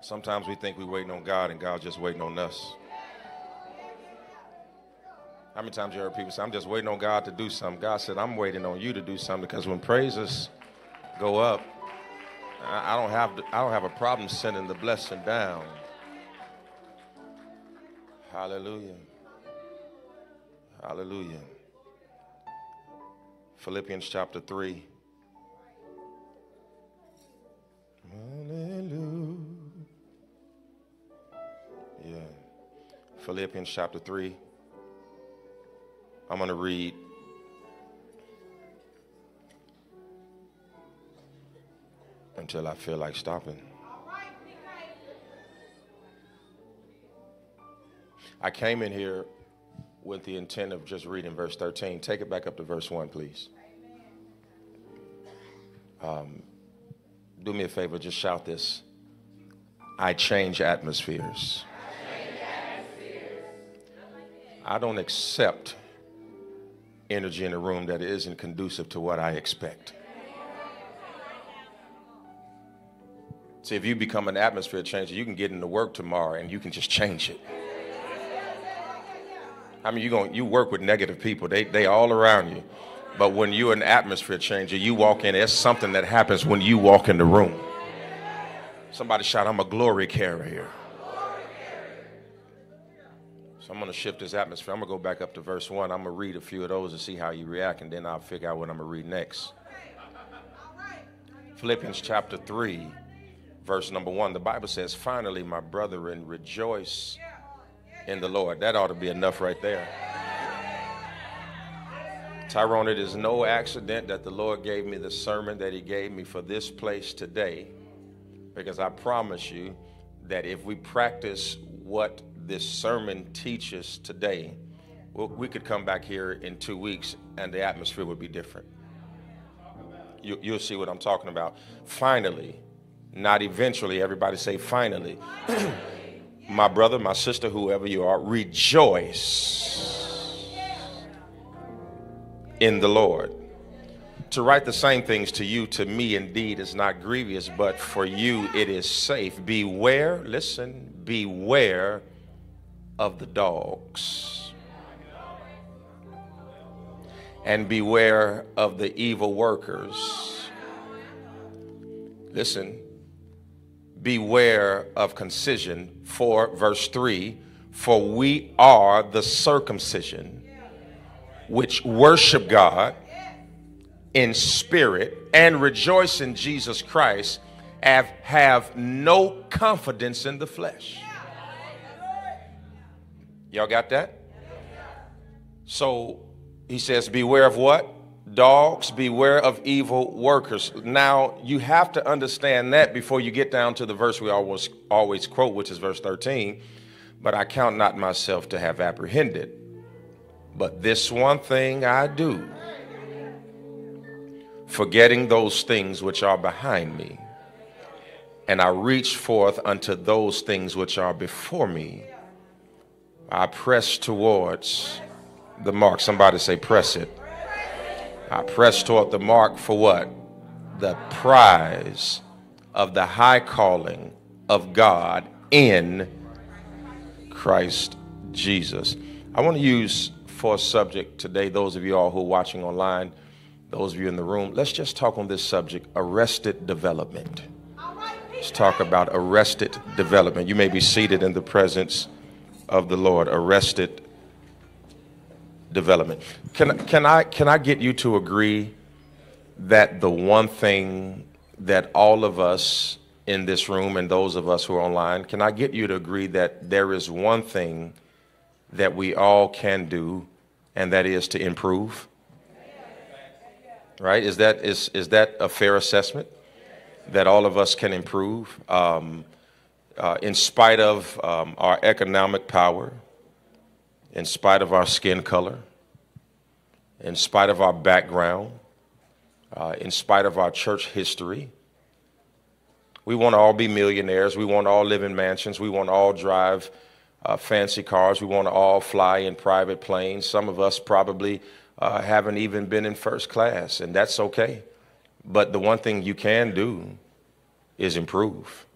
Sometimes we think we're waiting on God and God's just waiting on us. How many times you heard people say, I'm just waiting on God to do something? God said, I'm waiting on you to do something because when praises go up, I don't have, to, I don't have a problem sending the blessing down. Hallelujah. Hallelujah. Philippians chapter 3. Hallelujah. Philippians chapter 3. I'm going to read until I feel like stopping. I came in here with the intent of just reading verse 13. Take it back up to verse 1, please. Um, do me a favor, just shout this. I change atmospheres. I don't accept energy in a room that isn't conducive to what I expect. See, if you become an atmosphere changer, you can get into work tomorrow and you can just change it. I mean, you going you work with negative people. They they all around you. But when you're an atmosphere changer, you walk in, there's something that happens when you walk in the room. Somebody shout, I'm a glory carrier. So I'm going to shift this atmosphere. I'm going to go back up to verse 1. I'm going to read a few of those and see how you react, and then I'll figure out what I'm going to read next. Philippians chapter 3, verse number 1. The Bible says, Finally, my brethren, rejoice in the Lord. That ought to be enough right there. Tyrone, it is no accident that the Lord gave me the sermon that He gave me for this place today, because I promise you that if we practice what this sermon teaches today, we could come back here in two weeks and the atmosphere would be different. You, you'll see what I'm talking about. Finally, not eventually, everybody say finally. my brother, my sister, whoever you are, rejoice in the Lord. To write the same things to you, to me indeed, is not grievous, but for you it is safe. Beware, listen, beware of the dogs. And beware of the evil workers. Listen, beware of concision. For verse 3 For we are the circumcision which worship God in spirit and rejoice in Jesus Christ, have, have no confidence in the flesh. Y'all got that? So he says, Beware of what? Dogs, beware of evil workers. Now, you have to understand that before you get down to the verse we always, always quote, which is verse 13. But I count not myself to have apprehended. But this one thing I do, forgetting those things which are behind me, and I reach forth unto those things which are before me I press towards the mark. Somebody say, press it. I press toward the mark for what? The prize of the high calling of God in Christ Jesus. I want to use for a subject today, those of you all who are watching online, those of you in the room, let's just talk on this subject arrested development. Let's talk about arrested development. You may be seated in the presence of the Lord, arrested development. Can, can, I, can I get you to agree that the one thing that all of us in this room and those of us who are online, can I get you to agree that there is one thing that we all can do, and that is to improve? Right? Is that, is, is that a fair assessment? That all of us can improve? Um, uh, in spite of um, our economic power, in spite of our skin color, in spite of our background, uh, in spite of our church history. We want to all be millionaires. We want to all live in mansions. We want to all drive uh, fancy cars. We want to all fly in private planes. Some of us probably uh, haven't even been in first class, and that's okay. But the one thing you can do is improve.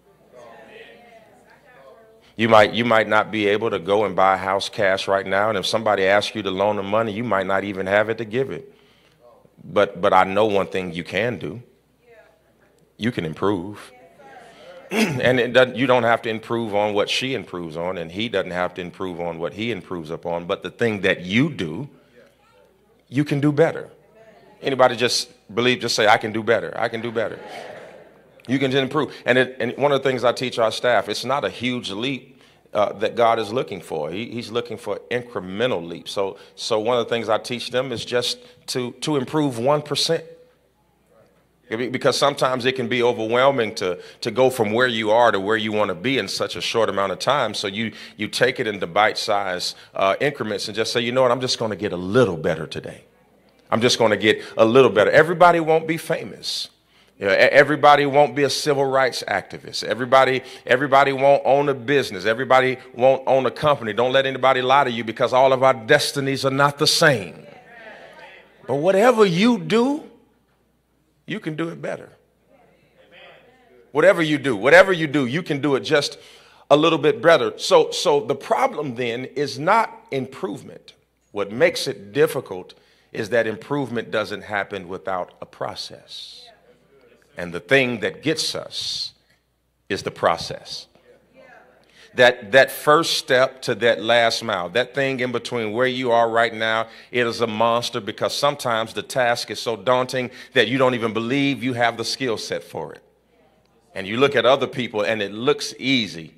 You might, you might not be able to go and buy a house cash right now, and if somebody asks you to loan them money, you might not even have it to give it. But, but I know one thing you can do you can improve. and you don't have to improve on what she improves on, and he doesn't have to improve on what he improves upon. But the thing that you do, you can do better. Anybody just believe, just say, I can do better. I can do better. You can improve. And, it, and one of the things I teach our staff, it's not a huge leap uh, that God is looking for. He, he's looking for incremental leaps. So, so one of the things I teach them is just to, to improve 1%. Because sometimes it can be overwhelming to, to go from where you are to where you want to be in such a short amount of time. So you, you take it into bite sized uh, increments and just say, you know what, I'm just going to get a little better today. I'm just going to get a little better. Everybody won't be famous. You know, everybody won't be a civil rights activist. Everybody, everybody won't own a business. Everybody won't own a company. Don't let anybody lie to you because all of our destinies are not the same. But whatever you do, you can do it better. Whatever you do, whatever you do, you can do it just a little bit better. So, so the problem then is not improvement. What makes it difficult is that improvement doesn't happen without a process. And the thing that gets us is the process that, that first step to that last mile, that thing in between where you are right now, it is a monster because sometimes the task is so daunting that you don't even believe you have the skill set for it. And you look at other people and it looks easy.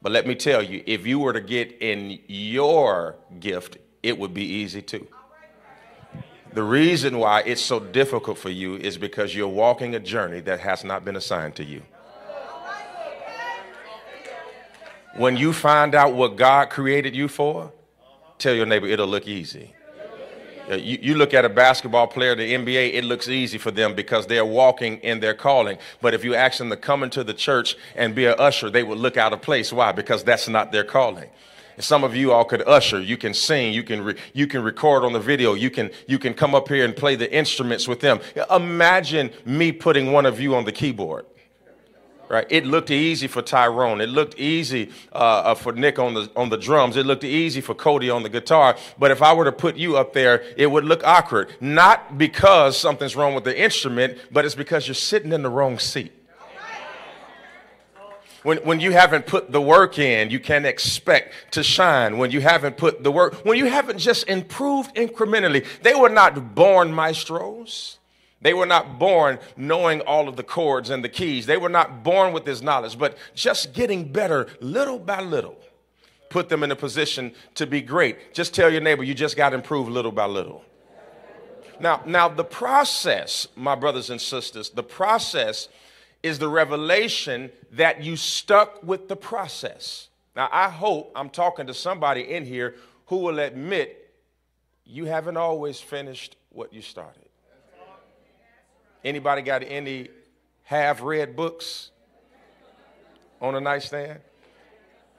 But let me tell you, if you were to get in your gift, it would be easy too. The reason why it's so difficult for you is because you're walking a journey that has not been assigned to you. When you find out what God created you for, tell your neighbor it'll look easy. Uh, you, you, look at a basketball player, the NBA, it looks easy for them because they're walking in their calling. But if you ask them to come into the church and be an usher, they would look out of place. Why? Because that's not their calling. Some of you all could usher, you can sing, you can, re- you can record on the video, you can, you can come up here and play the instruments with them. Imagine me putting one of you on the keyboard right? It looked easy for Tyrone. It looked easy uh, uh, for Nick on the on the drums. It looked easy for Cody on the guitar. But if I were to put you up there, it would look awkward. Not because something's wrong with the instrument, but it's because you're sitting in the wrong seat. When, when you haven't put the work in, you can expect to shine. When you haven't put the work, when you haven't just improved incrementally, they were not born maestros. They were not born knowing all of the chords and the keys. They were not born with this knowledge, but just getting better little by little put them in a position to be great. Just tell your neighbor you just got to improve little by little. Now, now the process, my brothers and sisters, the process is the revelation that you stuck with the process. Now, I hope I'm talking to somebody in here who will admit you haven't always finished what you started. Anybody got any half-read books on a nightstand?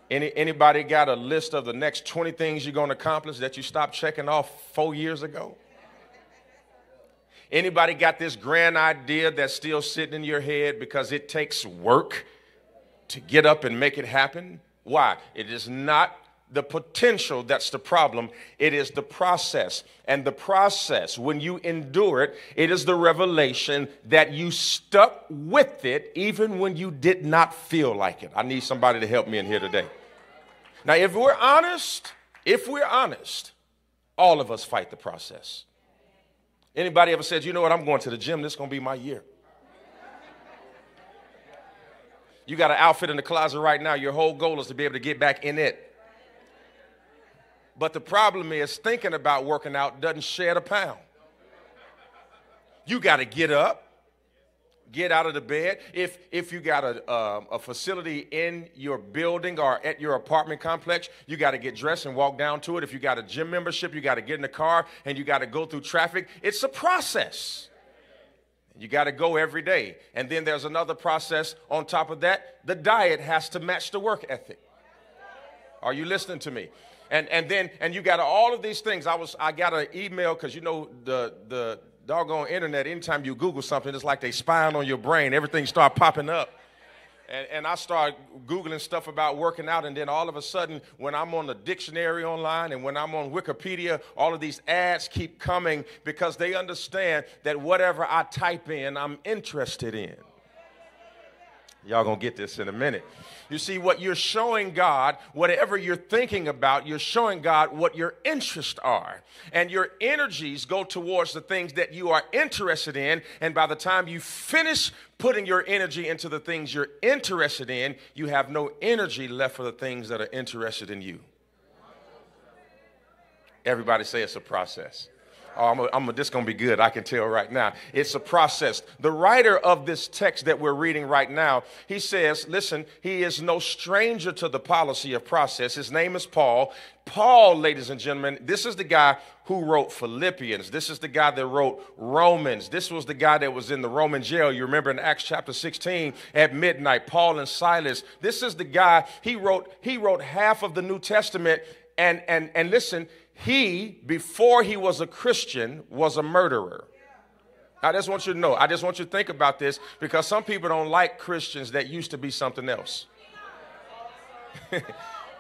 Any, anybody got a list of the next 20 things you're going to accomplish that you stopped checking off four years ago? Anybody got this grand idea that's still sitting in your head because it takes work to get up and make it happen? Why? It is not the potential that's the problem. It is the process. And the process, when you endure it, it is the revelation that you stuck with it even when you did not feel like it. I need somebody to help me in here today. Now, if we're honest, if we're honest, all of us fight the process. Anybody ever said, you know what, I'm going to the gym, this is going to be my year. You got an outfit in the closet right now, your whole goal is to be able to get back in it. But the problem is, thinking about working out doesn't shed a pound. You got to get up, get out of the bed. If, if you got a, um, a facility in your building or at your apartment complex, you got to get dressed and walk down to it. If you got a gym membership, you got to get in the car and you got to go through traffic. It's a process. You got to go every day. And then there's another process on top of that. The diet has to match the work ethic. Are you listening to me? and and then and you got all of these things. I was I got an email because you know the the doggone internet. Anytime you Google something, it's like they spying on your brain. Everything start popping up. and, and I start Googling stuff about working out, and then all of a sudden, when I'm on the dictionary online and when I'm on Wikipedia, all of these ads keep coming because they understand that whatever I type in, I'm interested in. Y'all gonna get this in a minute. You see, what you're showing God, whatever you're thinking about, you're showing God what your interests are. And your energies go towards the things that you are interested in. And by the time you finish putting your energy into the things you're interested in, you have no energy left for the things that are interested in you. Everybody say it's a process. Oh, I'm, a, I'm a, this going to be good. I can tell right now. It's a process. The writer of this text that we're reading right now, he says, listen, he is no stranger to the policy of process. His name is Paul. Paul, ladies and gentlemen, this is the guy who wrote Philippians. This is the guy that wrote Romans. This was the guy that was in the Roman jail. You remember in Acts chapter 16 at midnight, Paul and Silas. This is the guy, he wrote, he wrote half of the New Testament. And, and, and listen, he, before he was a Christian, was a murderer. I just want you to know, I just want you to think about this because some people don't like Christians that used to be something else.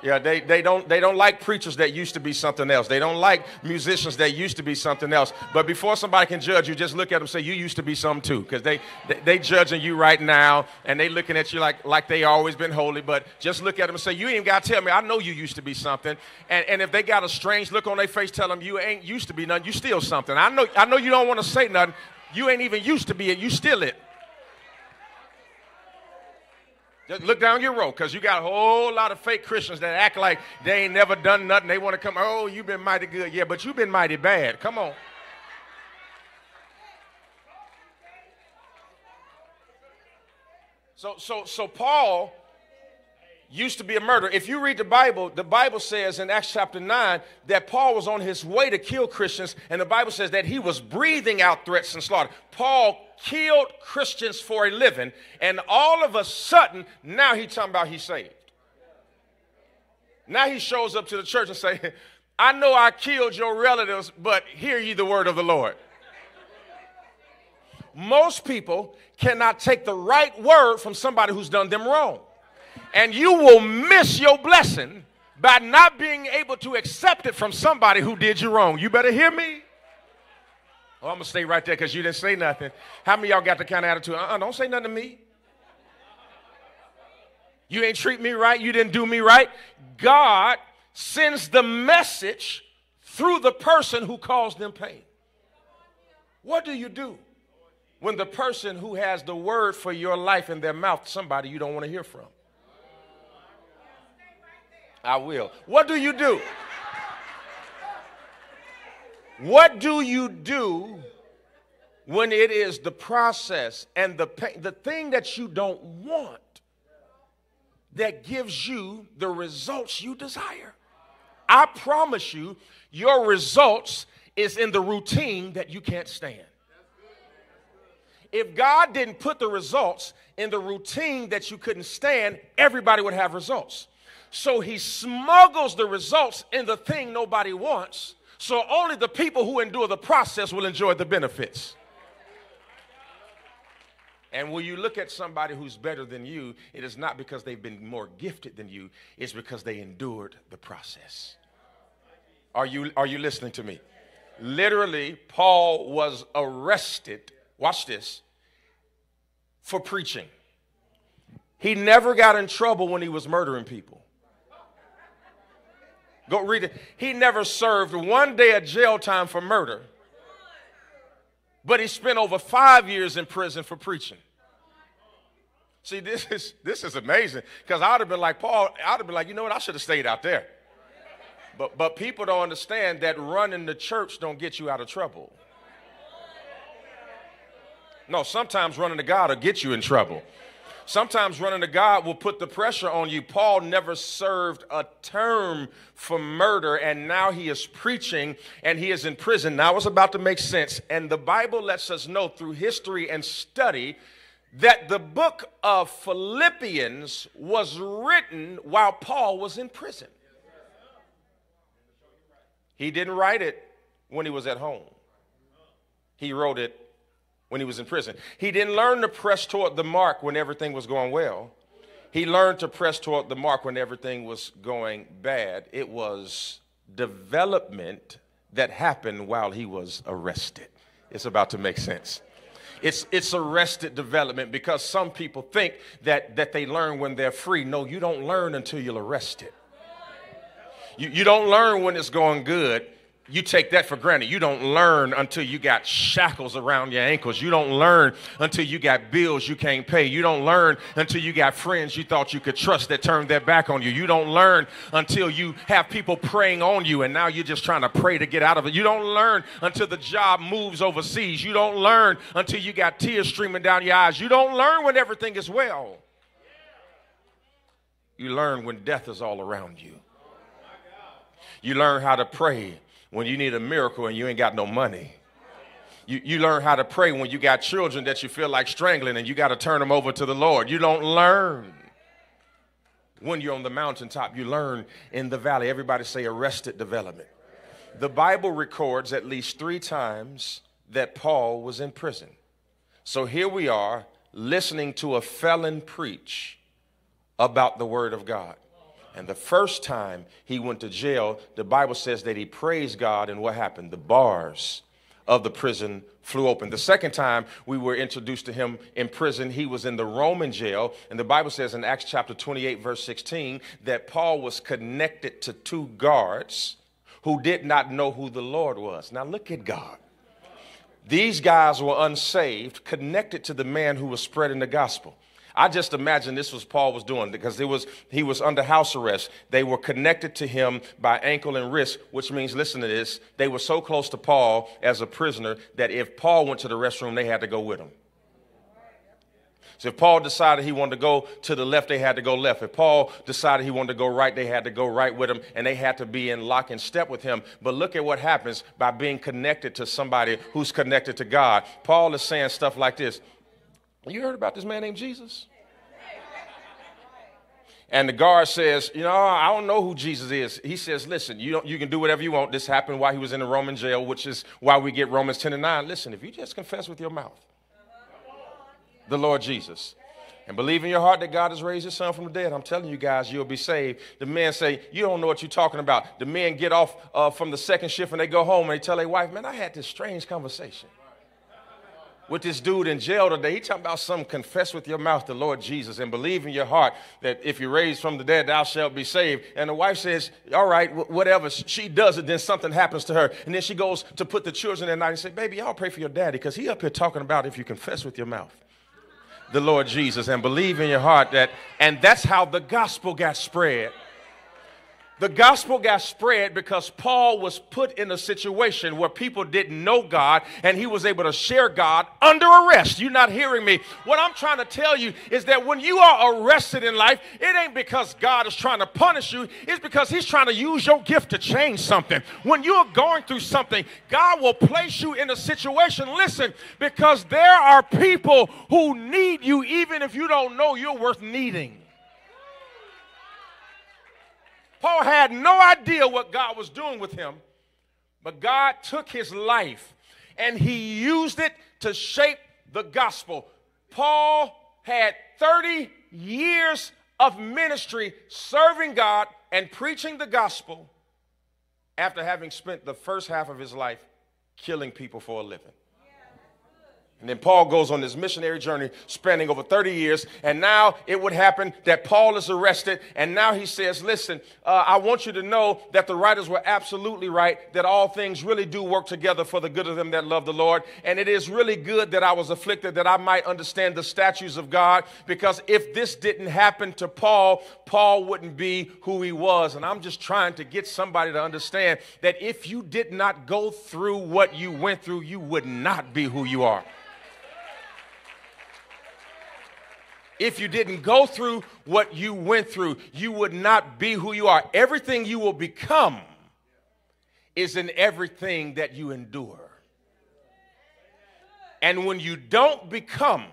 Yeah, they, they, don't, they don't like preachers that used to be something else. They don't like musicians that used to be something else. But before somebody can judge you, just look at them and say, You used to be something too. Because they, they, they judging you right now and they looking at you like, like they always been holy. But just look at them and say, You ain't got to tell me. I know you used to be something. And, and if they got a strange look on their face, tell them you ain't used to be nothing. You still something. I know, I know you don't want to say nothing. You ain't even used to be it. You still it. Just look down your row because you got a whole lot of fake Christians that act like they ain't never done nothing. They want to come, oh, you've been mighty good. Yeah, but you've been mighty bad. Come on. So, so, so Paul used to be a murderer. If you read the Bible, the Bible says in Acts chapter 9 that Paul was on his way to kill Christians, and the Bible says that he was breathing out threats and slaughter. Paul killed Christians for a living, and all of a sudden, now he's talking about he's saved. Now he shows up to the church and say, I know I killed your relatives, but hear ye the word of the Lord. Most people cannot take the right word from somebody who's done them wrong and you will miss your blessing by not being able to accept it from somebody who did you wrong. You better hear me. Oh, I'm gonna stay right there because you didn't say nothing. How many y'all got the kind of attitude? Uh-uh, don't say nothing to me. You ain't treat me right. You didn't do me right. God sends the message through the person who caused them pain. What do you do when the person who has the word for your life in their mouth, somebody you don't want to hear from? I will. What do you do? What do you do when it is the process and the pain, the thing that you don't want that gives you the results you desire? I promise you, your results is in the routine that you can't stand. If God didn't put the results in the routine that you couldn't stand, everybody would have results. So he smuggles the results in the thing nobody wants. So only the people who endure the process will enjoy the benefits. And when you look at somebody who's better than you, it is not because they've been more gifted than you, it's because they endured the process. Are you, are you listening to me? Literally, Paul was arrested, watch this, for preaching. He never got in trouble when he was murdering people. Go read it. He never served one day of jail time for murder, but he spent over five years in prison for preaching. See, this is this is amazing because I'd have been like Paul. I'd have been like, you know what? I should have stayed out there. But but people don't understand that running the church don't get you out of trouble. No, sometimes running to God will get you in trouble. Sometimes running to God will put the pressure on you. Paul never served a term for murder, and now he is preaching and he is in prison. Now it's about to make sense. And the Bible lets us know through history and study that the book of Philippians was written while Paul was in prison. He didn't write it when he was at home, he wrote it when he was in prison. He didn't learn to press toward the mark when everything was going well. he learned to press toward the mark when everything was going bad. It was development that happened while he was arrested. It's about to make sense. It's, it's arrested development because some people think that, that they learn when they're free. No, you don't learn until you're arrested. You, you don't learn when it's going good you take that for granted. You don't learn until you got shackles around your ankles. You don't learn until you got bills you can't pay. You don't learn until you got friends you thought you could trust that turned their back on you. You don't learn until you have people praying on you and now you're just trying to pray to get out of it. You don't learn until the job moves overseas. You don't learn until you got tears streaming down your eyes. You don't learn when everything is well. You learn when death is all around you. You learn how to pray when you need a miracle and you ain't got no money. You, you learn how to pray when you got children that you feel like strangling and you got to turn them over to the Lord. You don't learn when you're on the mountaintop. You learn in the valley. Everybody say arrested development. The Bible records at least three times that Paul was in prison. So here we are listening to a felon preach about the Word of God. And the first time he went to jail, the Bible says that he praised God, and what happened? The bars of the prison flew open. The second time we were introduced to him in prison, he was in the Roman jail. And the Bible says in Acts chapter 28, verse 16, that Paul was connected to two guards who did not know who the Lord was. Now look at God. These guys were unsaved, connected to the man who was spreading the gospel. I just imagine this was Paul was doing because it was he was under house arrest. They were connected to him by ankle and wrist, which means listen to this, they were so close to Paul as a prisoner that if Paul went to the restroom, they had to go with him. So if Paul decided he wanted to go to the left, they had to go left. If Paul decided he wanted to go right, they had to go right with him, and they had to be in lock and step with him. But look at what happens by being connected to somebody who's connected to God. Paul is saying stuff like this you heard about this man named Jesus? And the guard says, You know, I don't know who Jesus is. He says, Listen, you, don't, you can do whatever you want. This happened while he was in the Roman jail, which is why we get Romans 10 and 9. Listen, if you just confess with your mouth the Lord Jesus and believe in your heart that God has raised his son from the dead, I'm telling you guys, you'll be saved. The men say, You don't know what you're talking about. The men get off uh, from the second shift and they go home and they tell their wife, Man, I had this strange conversation with this dude in jail today. He talking about some confess with your mouth the Lord Jesus and believe in your heart that if you're raised from the dead, thou shalt be saved. And the wife says, all right, whatever. She does it, then something happens to her. And then she goes to put the children at night and say, baby, y'all pray for your daddy because he up here talking about if you confess with your mouth the Lord Jesus and believe in your heart that, and that's how the gospel got spread the gospel got spread because Paul was put in a situation where people didn't know God and he was able to share God under arrest. You're not hearing me. What I'm trying to tell you is that when you are arrested in life, it ain't because God is trying to punish you, it's because he's trying to use your gift to change something. When you're going through something, God will place you in a situation, listen, because there are people who need you even if you don't know you're worth needing. Paul had no idea what God was doing with him, but God took his life and he used it to shape the gospel. Paul had 30 years of ministry serving God and preaching the gospel after having spent the first half of his life killing people for a living. And then Paul goes on this missionary journey spanning over 30 years. And now it would happen that Paul is arrested. And now he says, Listen, uh, I want you to know that the writers were absolutely right, that all things really do work together for the good of them that love the Lord. And it is really good that I was afflicted, that I might understand the statutes of God. Because if this didn't happen to Paul, Paul wouldn't be who he was. And I'm just trying to get somebody to understand that if you did not go through what you went through, you would not be who you are. If you didn't go through what you went through, you would not be who you are. Everything you will become is in everything that you endure. And when you don't become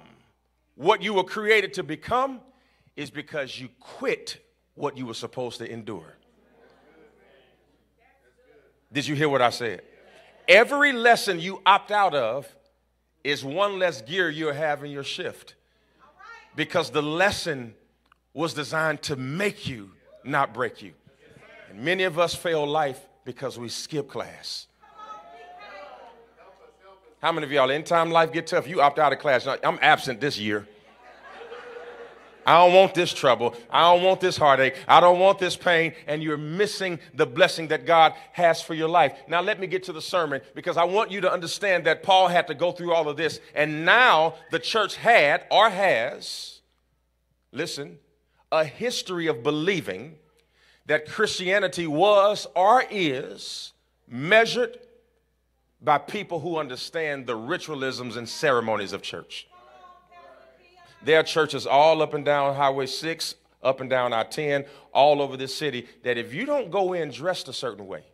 what you were created to become, is because you quit what you were supposed to endure. Did you hear what I said? Every lesson you opt out of is one less gear you have in your shift because the lesson was designed to make you, not break you. And many of us fail life because we skip class. How many of y'all, in time life get tough, you opt out of class? I'm absent this year. I don't want this trouble. I don't want this heartache. I don't want this pain. And you're missing the blessing that God has for your life. Now, let me get to the sermon because I want you to understand that Paul had to go through all of this. And now the church had or has, listen, a history of believing that Christianity was or is measured by people who understand the ritualisms and ceremonies of church. There are churches all up and down Highway 6, up and down I 10, all over this city, that if you don't go in dressed a certain way,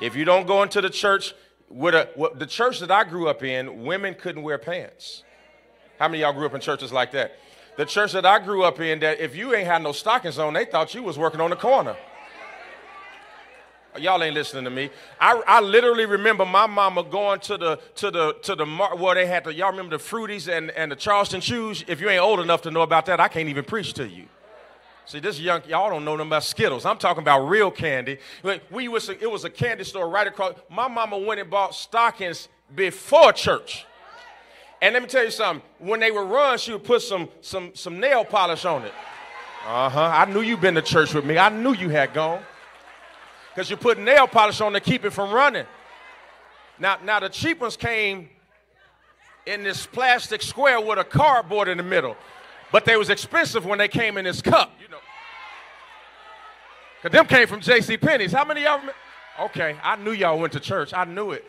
if you don't go into the church with a, the church that I grew up in, women couldn't wear pants. How many y'all grew up in churches like that? The church that I grew up in, that if you ain't had no stockings on, they thought you was working on the corner. Y'all ain't listening to me. I, I literally remember my mama going to the to the to the mar- where they had the y'all remember the Frooties and, and the Charleston Chews. If you ain't old enough to know about that, I can't even preach to you. See, this young y'all don't know nothing about Skittles. I'm talking about real candy. We was it was a candy store right across. My mama went and bought stockings before church. And let me tell you something. When they were run, she would put some some some nail polish on it. Uh huh. I knew you been to church with me. I knew you had gone because you put nail polish on to keep it from running. Now, now the cheap ones came in this plastic square with a cardboard in the middle, but they was expensive when they came in this cup. You know, cause them came from J.C. Penney's. How many y'all? Okay, I knew y'all went to church. I knew it.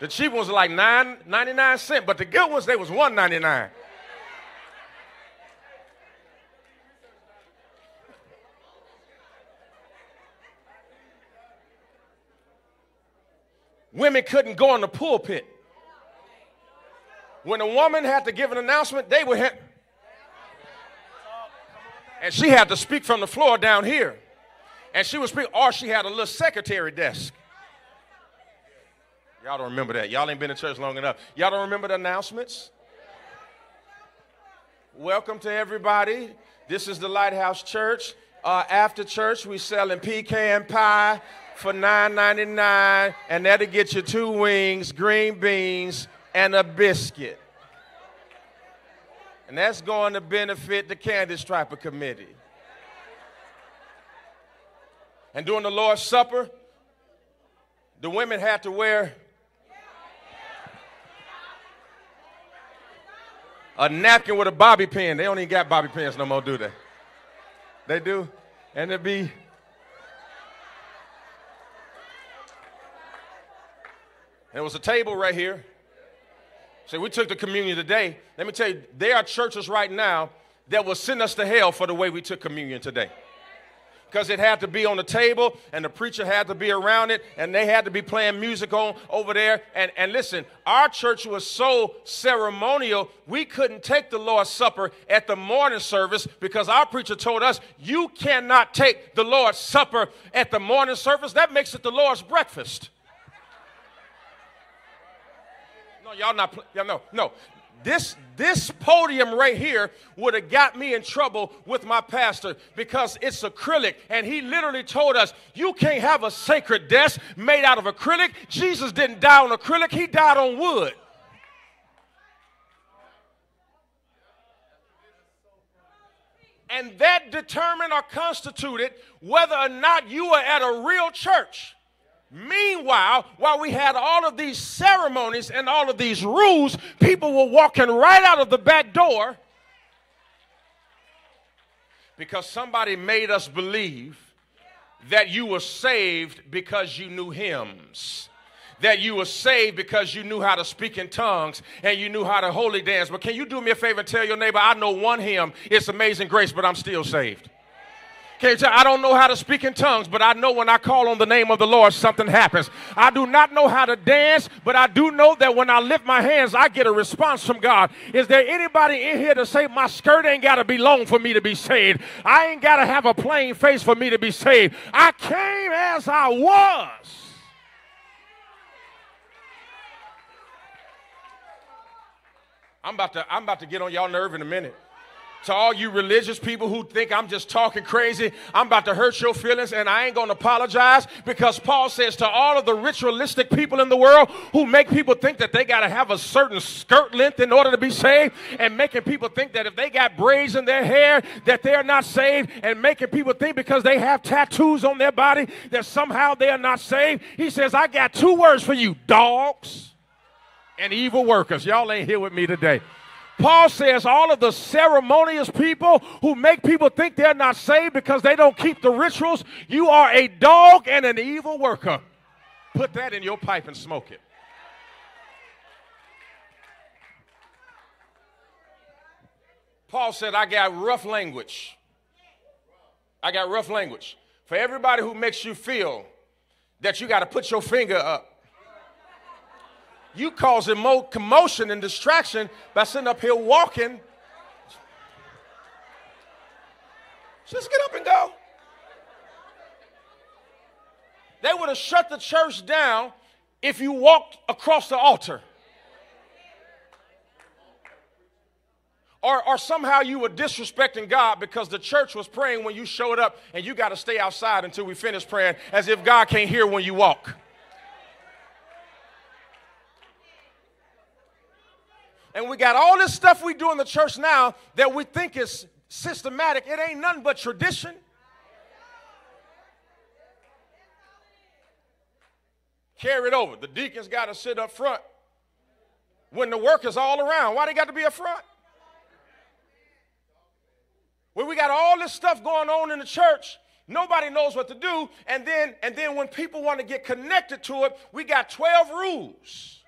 The cheap ones were like nine ninety nine cent, but the good ones they was one ninety nine. Women couldn't go in the pulpit. When a woman had to give an announcement, they would have. And she had to speak from the floor down here. And she would speak, or she had a little secretary desk. Y'all don't remember that. Y'all ain't been in church long enough. Y'all don't remember the announcements? Welcome to everybody. This is the Lighthouse Church. Uh, after church, we selling pecan pie, for $9.99, and that'll get you two wings, green beans, and a biscuit. And that's going to benefit the Candy Striper Committee. And during the Lord's Supper, the women had to wear a napkin with a bobby pin. They don't even got bobby pins no more, do they? They do. And it'd be There was a table right here. So we took the communion today. Let me tell you, there are churches right now that will send us to hell for the way we took communion today. Because it had to be on the table and the preacher had to be around it and they had to be playing music on over there. And, and listen, our church was so ceremonial, we couldn't take the Lord's Supper at the morning service because our preacher told us, you cannot take the Lord's Supper at the morning service. That makes it the Lord's breakfast. Y'all not, y'all know, no. This, this podium right here would have got me in trouble with my pastor because it's acrylic. And he literally told us, You can't have a sacred desk made out of acrylic. Jesus didn't die on acrylic, he died on wood. And that determined or constituted whether or not you were at a real church. Meanwhile, while we had all of these ceremonies and all of these rules, people were walking right out of the back door because somebody made us believe that you were saved because you knew hymns. That you were saved because you knew how to speak in tongues and you knew how to holy dance. But can you do me a favor and tell your neighbor, I know one hymn, it's Amazing Grace, but I'm still saved? I don't know how to speak in tongues, but I know when I call on the name of the Lord, something happens. I do not know how to dance, but I do know that when I lift my hands, I get a response from God. Is there anybody in here to say my skirt ain't got to be long for me to be saved? I ain't got to have a plain face for me to be saved. I came as I was. I'm about to, I'm about to get on y'all nerve in a minute. To all you religious people who think I'm just talking crazy, I'm about to hurt your feelings and I ain't going to apologize because Paul says to all of the ritualistic people in the world who make people think that they got to have a certain skirt length in order to be saved and making people think that if they got braids in their hair that they're not saved and making people think because they have tattoos on their body that somehow they are not saved. He says, I got two words for you, dogs and evil workers. Y'all ain't here with me today. Paul says all of the ceremonious people who make people think they're not saved because they don't keep the rituals, you are a dog and an evil worker. Put that in your pipe and smoke it. Paul said, I got rough language. I got rough language. For everybody who makes you feel that you got to put your finger up you causing more commotion and distraction by sitting up here walking. Just get up and go. They would have shut the church down if you walked across the altar. Or, or somehow you were disrespecting God because the church was praying when you showed up and you got to stay outside until we finish praying as if God can't hear when you walk. And we got all this stuff we do in the church now that we think is systematic. It ain't nothing but tradition. Carry it over. The deacons got to sit up front when the work is all around. Why they got to be up front? When we got all this stuff going on in the church, nobody knows what to do. And then, and then when people want to get connected to it, we got 12 rules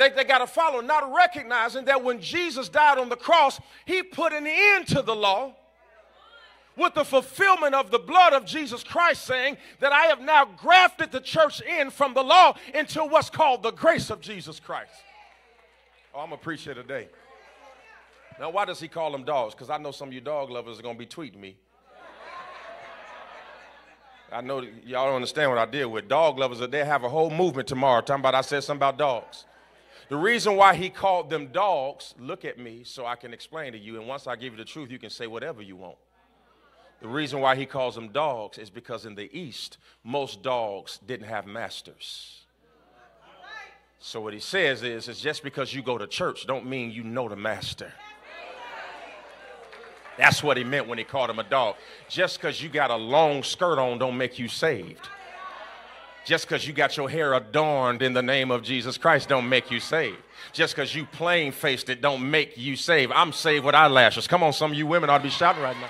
they, they got to follow, not recognizing that when Jesus died on the cross, he put an end to the law with the fulfillment of the blood of Jesus Christ, saying that I have now grafted the church in from the law into what's called the grace of Jesus Christ. Oh, I'm going to preach here today. Now, why does he call them dogs? Because I know some of you dog lovers are going to be tweeting me. I know y'all don't understand what I deal with. Dog lovers, they have a whole movement tomorrow talking about I said something about dogs. The reason why he called them dogs, look at me so I can explain to you. And once I give you the truth, you can say whatever you want. The reason why he calls them dogs is because in the East, most dogs didn't have masters. So what he says is, is just because you go to church don't mean you know the master. That's what he meant when he called him a dog. Just because you got a long skirt on don't make you saved just because you got your hair adorned in the name of Jesus Christ don't make you saved. Just because you plain faced it don't make you saved. I'm saved with eyelashes. Come on, some of you women ought to be shouting right now.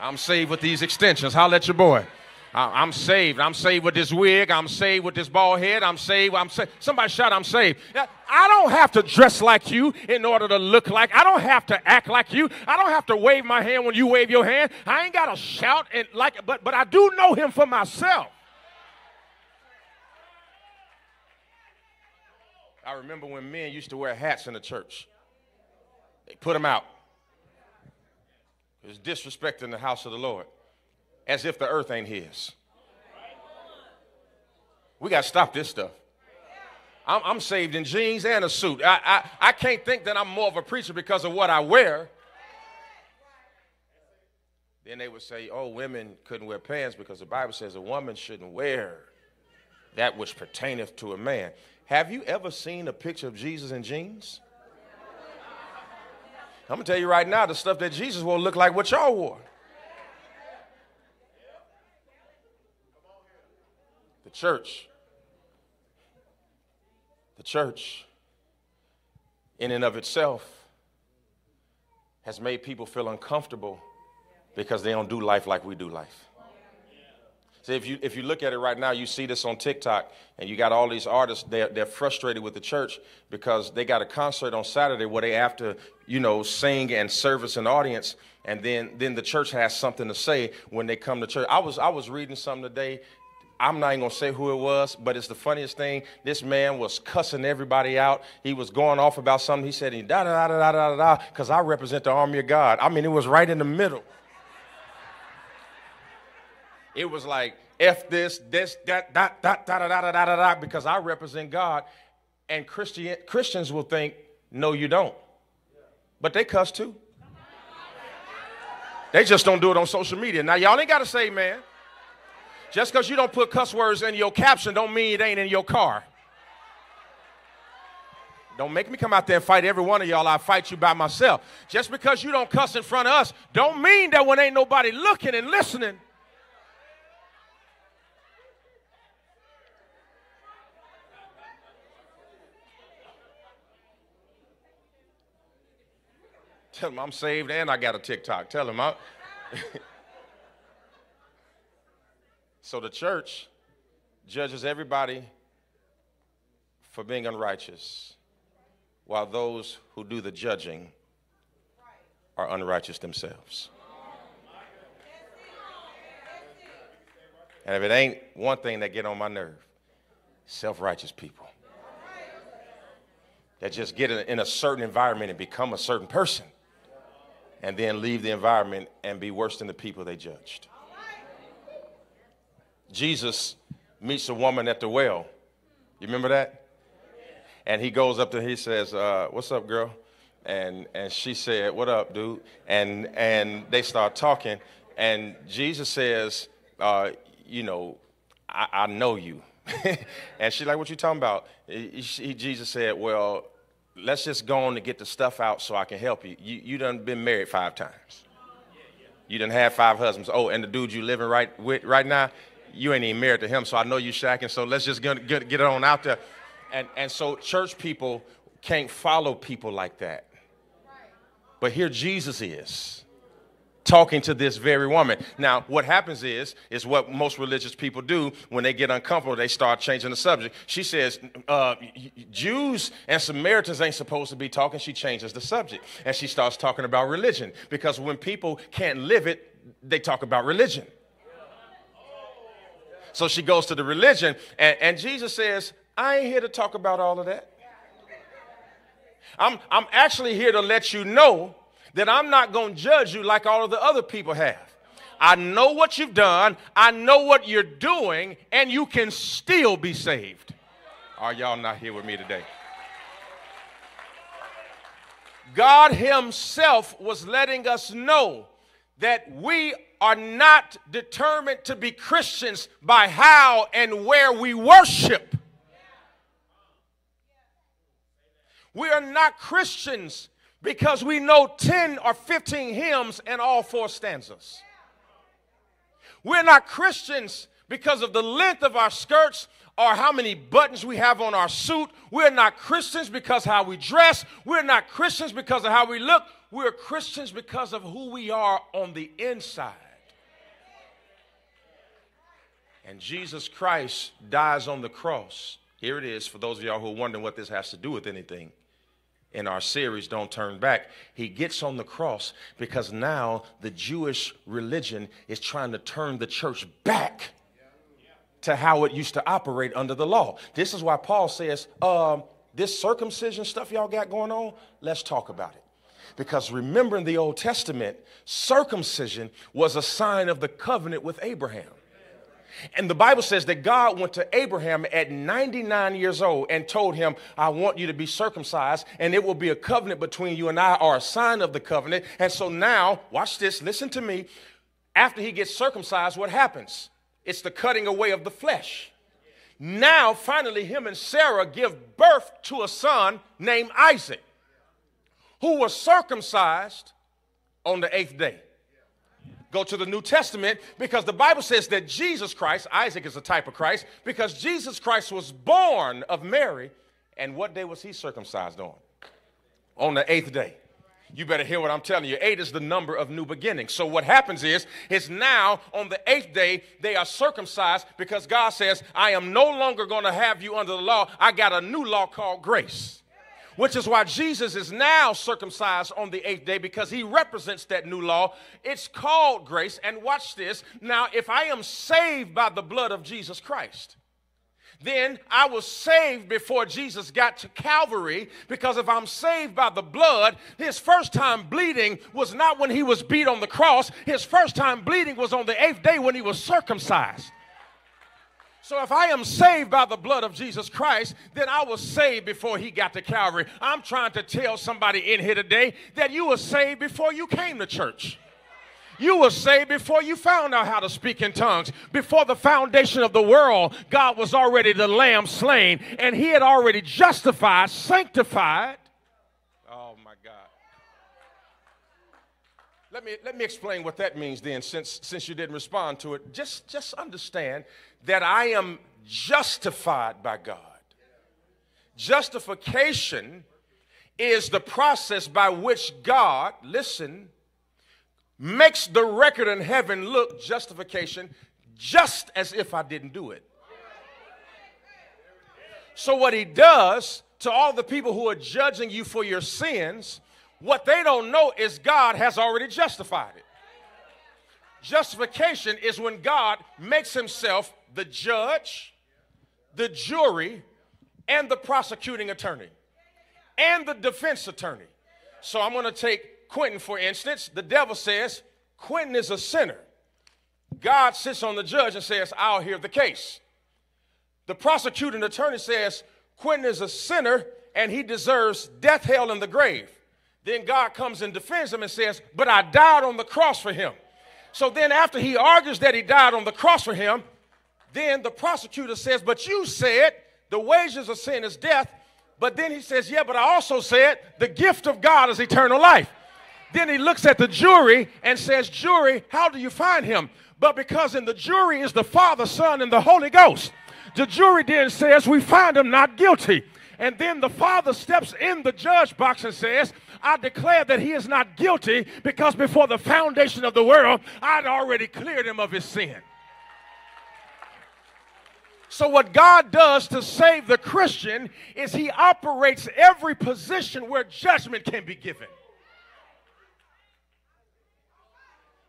I'm saved with these extensions. Holla at your boy. I'm saved. I'm saved with this wig. I'm saved with this bald head. I'm saved. I'm saved. Somebody shout, I'm saved. I don't have to dress like you in order to look like. I don't have to act like you. I don't have to wave my hand when you wave your hand. I ain't got to shout and like but but I do know him for myself. I remember when men used to wear hats in the church. They put them out. It was disrespecting the house of the Lord as if the earth ain't his. We got to stop this stuff. I'm, I'm, saved in jeans and a suit. I, I, I can't think that I'm more of a preacher because of what I wear. Then they would say, oh, women couldn't wear pants because the Bible says a woman shouldn't wear that which pertaineth to a man. Have you ever seen a picture of Jesus in jeans? I'm gonna tell you right now, the stuff that Jesus wore look like what y'all wore. The church, the church, in and of itself, has made people feel uncomfortable because they don't do life like we do life. See, if you if you look at it right now, you see this on TikTok, and you got all these artists. They're they're frustrated with the church because they got a concert on Saturday where they have to you know sing and service an audience, and then then the church has something to say when they come to church. I was I was reading something today I'm not even gonna say who it was, but it's the funniest thing. This man was cussing everybody out. He was going off about something. He said, da da da da da da da, because I represent the army of God. I mean, it was right in the middle. It was like F this, this, that, that, that, da da da da da da da, because I represent God. And Christian, Christians will think, no, you don't. But they cuss too. They just don't do it on social media. Now, y'all ain't got to say, man. Just because you don't put cuss words in your caption don't mean it ain't in your car. Don't make me come out there and fight every one of y'all. I fight you by myself. Just because you don't cuss in front of us don't mean that when ain't nobody looking and listening. Tell them I'm saved and I got a TikTok. Tell them I'm. so the church judges everybody for being unrighteous, while those who do the judging are unrighteous themselves. And if it ain't one thing that get on my nerve, self-righteous people that just get in a certain environment and become a certain person and then leave the environment and be worse than the people they judged. Jesus meets a woman at the well. You remember that? And he goes up to her, he says, uh, What's up, girl? And, and she said, What up, dude? And, and they start talking. And Jesus says, uh, You know, I, I know you. and she's like, What you talking about? He, he, Jesus said, Well, let's just go on to get the stuff out so I can help you. You, you done been married five times. You done had five husbands. Oh, and the dude you living right with right now, you ain't even married to him, so I know you shacking. So let's just get, get, get it on out there. And, and so church people can't follow people like that. But here Jesus is talking to this very woman. Now, what happens is, is what most religious people do when they get uncomfortable, they start changing the subject. She says, uh, Jews and Samaritans ain't supposed to be talking. She changes the subject and she starts talking about religion because when people can't live it, they talk about religion. So she goes to the religion, and, and Jesus says, I ain't here to talk about all of that. I'm, I'm actually here to let you know that I'm not going to judge you like all of the other people have. I know what you've done, I know what you're doing, and you can still be saved. Are y'all not here with me today? God Himself was letting us know that we are not determined to be Christians by how and where we worship. We are not Christians because we know 10 or 15 hymns and all four stanzas. We're not Christians because of the length of our skirts or how many buttons we have on our suit. We're not Christians because how we dress. We're not Christians because of how we look. We're Christians because of who we are on the inside. And Jesus Christ dies on the cross. Here it is for those of y'all who are wondering what this has to do with anything in our series, Don't Turn Back, he gets on the cross because now the Jewish religion is trying to turn the church back to how it used to operate under the law. This is why Paul says, um, This circumcision stuff y'all got going on, let's talk about it. Because remember in the Old Testament, circumcision was a sign of the covenant with Abraham. And the Bible says that God went to Abraham at 99 years old and told him, I want you to be circumcised, and it will be a covenant between you and I, or a sign of the covenant. And so now, watch this, listen to me. After he gets circumcised, what happens? It's the cutting away of the flesh. Now, finally, him and Sarah give birth to a son named Isaac, who was circumcised on the eighth day go to the New Testament because the Bible says that Jesus Christ, Isaac is a type of Christ, because Jesus Christ was born of Mary. And what day was he circumcised on? On the eighth day. You better hear what I'm telling you. Eight is the number of new beginnings. So what happens is, is now on the eighth day, they are circumcised because God says, I am no longer going to have you under the law. I got a new law called grace which is why Jesus is now circumcised on the eighth day because he represents that new law. It's called grace. And watch this. Now, if I am saved by the blood of Jesus Christ, then I was saved before Jesus got to Calvary because if I'm saved by the blood, his first time bleeding was not when he was beat on the cross. His first time bleeding was on the eighth day when he was circumcised. So if I am saved by the blood of Jesus Christ, then I was saved before he got to Calvary. I'm trying to tell somebody in here today that you were saved before you came to church. You were saved before you found out how to speak in tongues. Before the foundation of the world, God was already the lamb slain, and he had already justified, sanctified. Oh my God. Let me, let me explain what that means then, since, since you didn't respond to it. Just, just understand that I am justified by God. Justification is the process by which God, listen, makes the record in heaven look justification just as if I didn't do it. So, what he does to all the people who are judging you for your sins, what they don't know is God has already justified it. Justification is when God makes himself the judge, the jury, and the prosecuting attorney, and the defense attorney. So I'm going to take Quentin, for instance. The devil says, Quentin is a sinner. God sits on the judge and says, I'll hear the case. The prosecuting attorney says, Quentin is a sinner and he deserves death, hell, and the grave. Then God comes and defends him and says, But I died on the cross for him. So then, after he argues that he died on the cross for him, then the prosecutor says, But you said the wages of sin is death. But then he says, Yeah, but I also said the gift of God is eternal life. Then he looks at the jury and says, Jury, how do you find him? But because in the jury is the Father, Son, and the Holy Ghost, the jury then says, We find him not guilty. And then the Father steps in the judge box and says, I declare that he is not guilty because before the foundation of the world, I'd already cleared him of his sin. So, what God does to save the Christian is He operates every position where judgment can be given.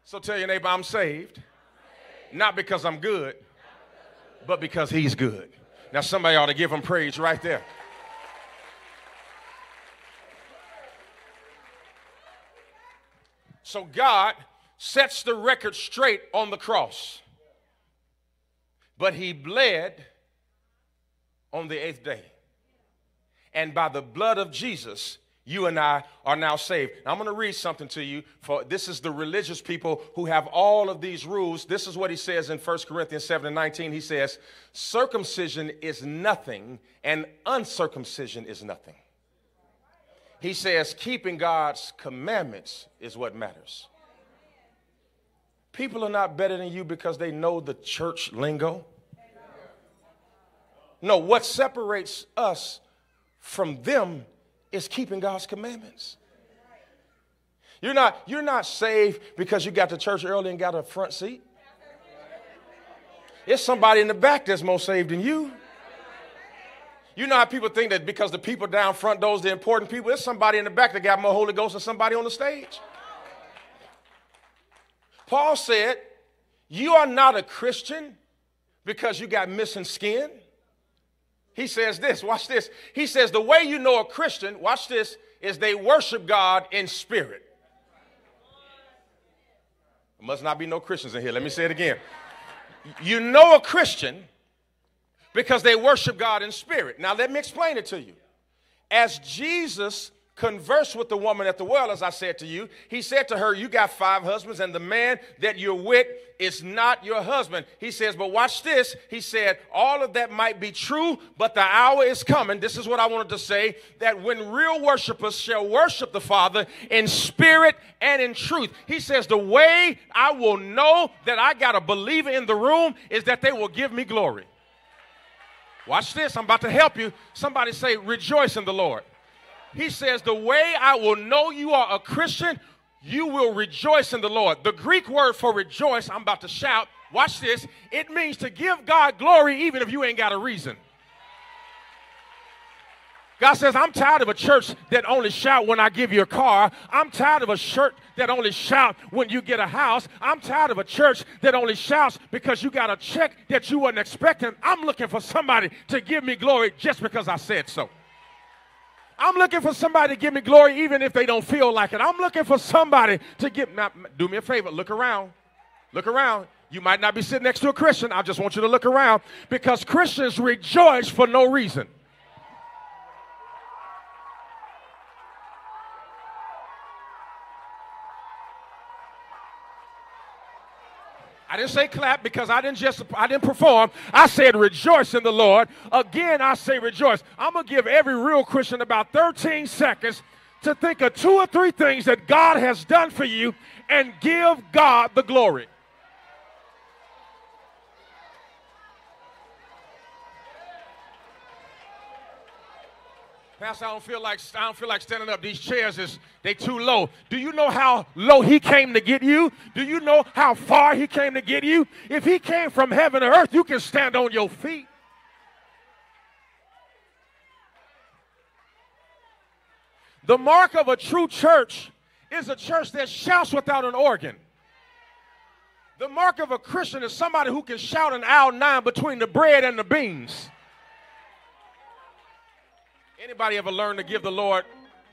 So, tell your neighbor, I'm saved, not because I'm good, but because He's good. Now, somebody ought to give Him praise right there. So, God sets the record straight on the cross. But he bled on the eighth day. And by the blood of Jesus, you and I are now saved. Now, I'm going to read something to you. For this is the religious people who have all of these rules. This is what he says in 1 Corinthians 7 and 19. He says, Circumcision is nothing, and uncircumcision is nothing. He says, Keeping God's commandments is what matters. People are not better than you because they know the church lingo. No, what separates us from them is keeping God's commandments. You're not, you're not saved because you got to church early and got a front seat. It's somebody in the back that's more saved than you. You know how people think that because the people down front, those the important people, it's somebody in the back that got more Holy Ghost than somebody on the stage. Paul said, You are not a Christian because you got missing skin. He says this, watch this. He says, The way you know a Christian, watch this, is they worship God in spirit. There must not be no Christians in here. Let me say it again. You know a Christian because they worship God in spirit. Now, let me explain it to you. As Jesus converse with the woman at the well, as I said to you. He said to her, You got five husbands, and the man that you're with is not your husband. He says, But watch this. He said, All of that might be true, but the hour is coming. This is what I wanted to say that when real worshipers shall worship the Father in spirit and in truth, he says, The way I will know that I got a believer in the room is that they will give me glory. Watch this. I'm about to help you. Somebody say, Rejoice in the Lord. He says, The way I will know you are a Christian, you will rejoice in the Lord. The Greek word for rejoice, I'm about to shout, watch this, it means to give God glory even if you ain't got a reason. God says, I'm tired of a church that only shout when I give you a car. I'm tired of a church that only shout when you get a house. I'm tired of a church that only shouts because you got a check that you weren't expecting. I'm looking for somebody to give me glory just because I said so. I'm looking for somebody to give me glory even if they don't feel like it. I'm looking for somebody to give. Now, do me a favor. Look around. Look around. You might not be sitting next to a Christian. I just want you to look around because Christians rejoice for no reason. I didn't say clap because I didn't just I didn't perform. I said rejoice in the Lord. Again, I say rejoice. I'm gonna give every real Christian about 13 seconds to think of two or three things that God has done for you and give God the glory. Pastor, I don't feel like I don't feel like standing up. These chairs is they too low. Do you know how low he came to get you? Do you know how far he came to get you? If he came from heaven to earth, you can stand on your feet. The mark of a true church is a church that shouts without an organ. The mark of a Christian is somebody who can shout an owl nine between the bread and the beans. Anybody ever learn to give the Lord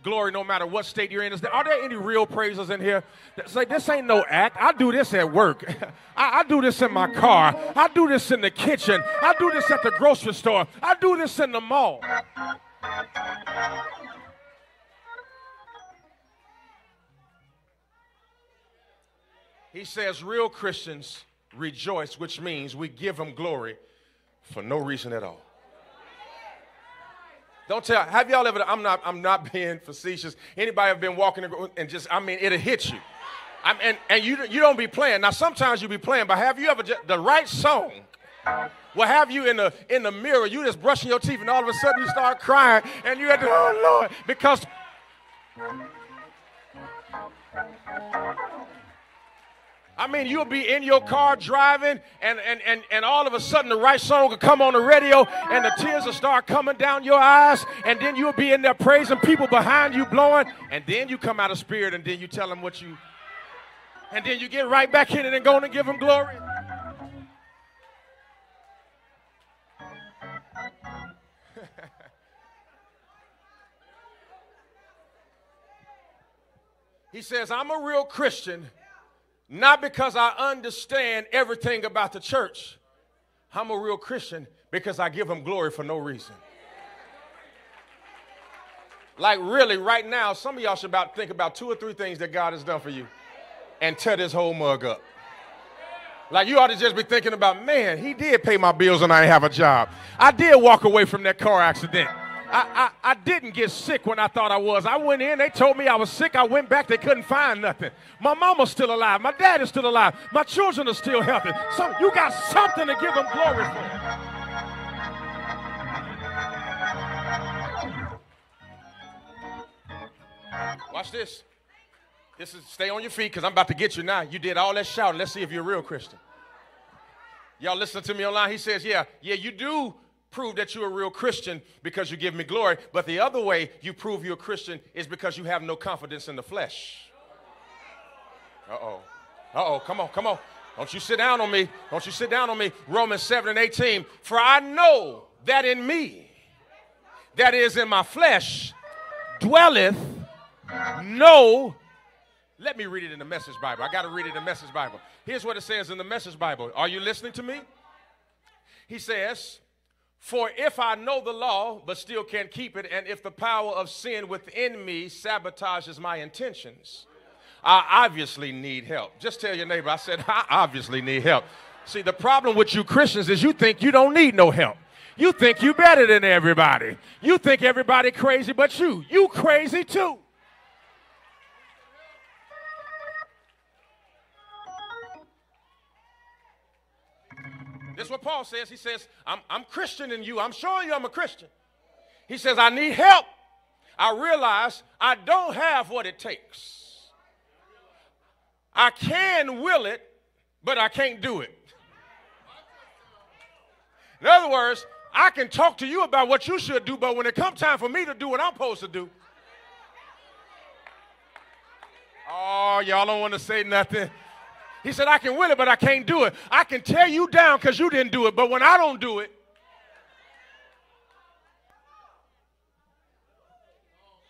glory no matter what state you're in? Is there, are there any real praisers in here that say, This ain't no act? I do this at work. I, I do this in my car. I do this in the kitchen. I do this at the grocery store. I do this in the mall. He says, Real Christians rejoice, which means we give them glory for no reason at all. Don't tell. Have y'all ever? I'm not. I'm not being facetious. Anybody have been walking and just? I mean, it'll hit you. I'm, and and you you don't be playing. Now sometimes you be playing, but have you ever just, the right song? Will have you in the in the mirror. You just brushing your teeth, and all of a sudden you start crying, and you have to, oh Lord, because I mean, you'll be in your car driving, and, and, and, and all of a sudden the right song will come on the radio, and the tears will start coming down your eyes, and then you'll be in there praising people behind you blowing, and then you come out of spirit, and then you tell them what you, and then you get right back in it and go and give them glory. he says, I'm a real Christian not because I understand everything about the church. I'm a real Christian because I give him glory for no reason. Like, really, right now, some of y'all should about think about two or three things that God has done for you and tear this whole mug up. Like, you ought to just be thinking about, man, he did pay my bills and I didn't have a job. I did walk away from that car accident. I, I, I didn't get sick when I thought I was. I went in, they told me I was sick. I went back, they couldn't find nothing. My mama's still alive. My dad is still alive. My children are still healthy. So you got something to give them glory for. Watch this. This is stay on your feet because I'm about to get you now. You did all that shouting. Let's see if you're a real Christian. Y'all listen to me online. He says, Yeah, yeah, you do prove that you're a real Christian because you give me glory. But the other way you prove you're a Christian is because you have no confidence in the flesh. Uh oh. Uh oh. Come on, come on. Don't you sit down on me. Don't you sit down on me. Romans 7 and 18. For I know that in me, that is in my flesh, dwelleth no. Let me read it in the Message Bible. I got to read it in the Message Bible. Here's what it says in the Message Bible. Are you listening to me? He says, for if I know the law, but still can't keep it, and if the power of sin within me sabotages my intentions, I obviously need help. Just tell your neighbor, I said, I obviously need help. See, the problem with you Christians is you think you don't need no help. You think you're better than everybody. You think everybody crazy but you. You crazy too. This is what Paul says. He says, I'm, I'm Christian in you. I'm showing you I'm a Christian. He says, I need help. I realize I don't have what it takes. I can will it, but I can't do it. In other words, I can talk to you about what you should do, but when it comes time for me to do what I'm supposed to do, oh, y'all don't want to say nothing. He said, I can will it, but I can't do it. I can tear you down because you didn't do it, but when I don't do it,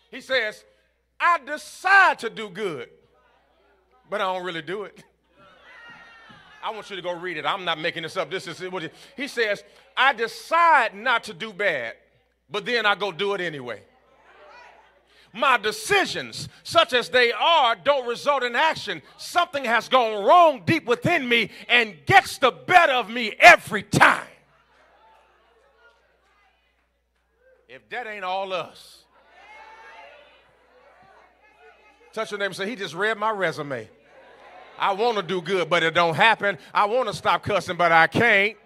he says, I decide to do good, but I don't really do it. I want you to go read it. I'm not making this up. This is what he says. I decide not to do bad, but then I go do it anyway. My decisions, such as they are, don't result in action. Something has gone wrong deep within me and gets the better of me every time. If that ain't all us, touch your name and say, He just read my resume. I want to do good, but it don't happen. I want to stop cussing, but I can't.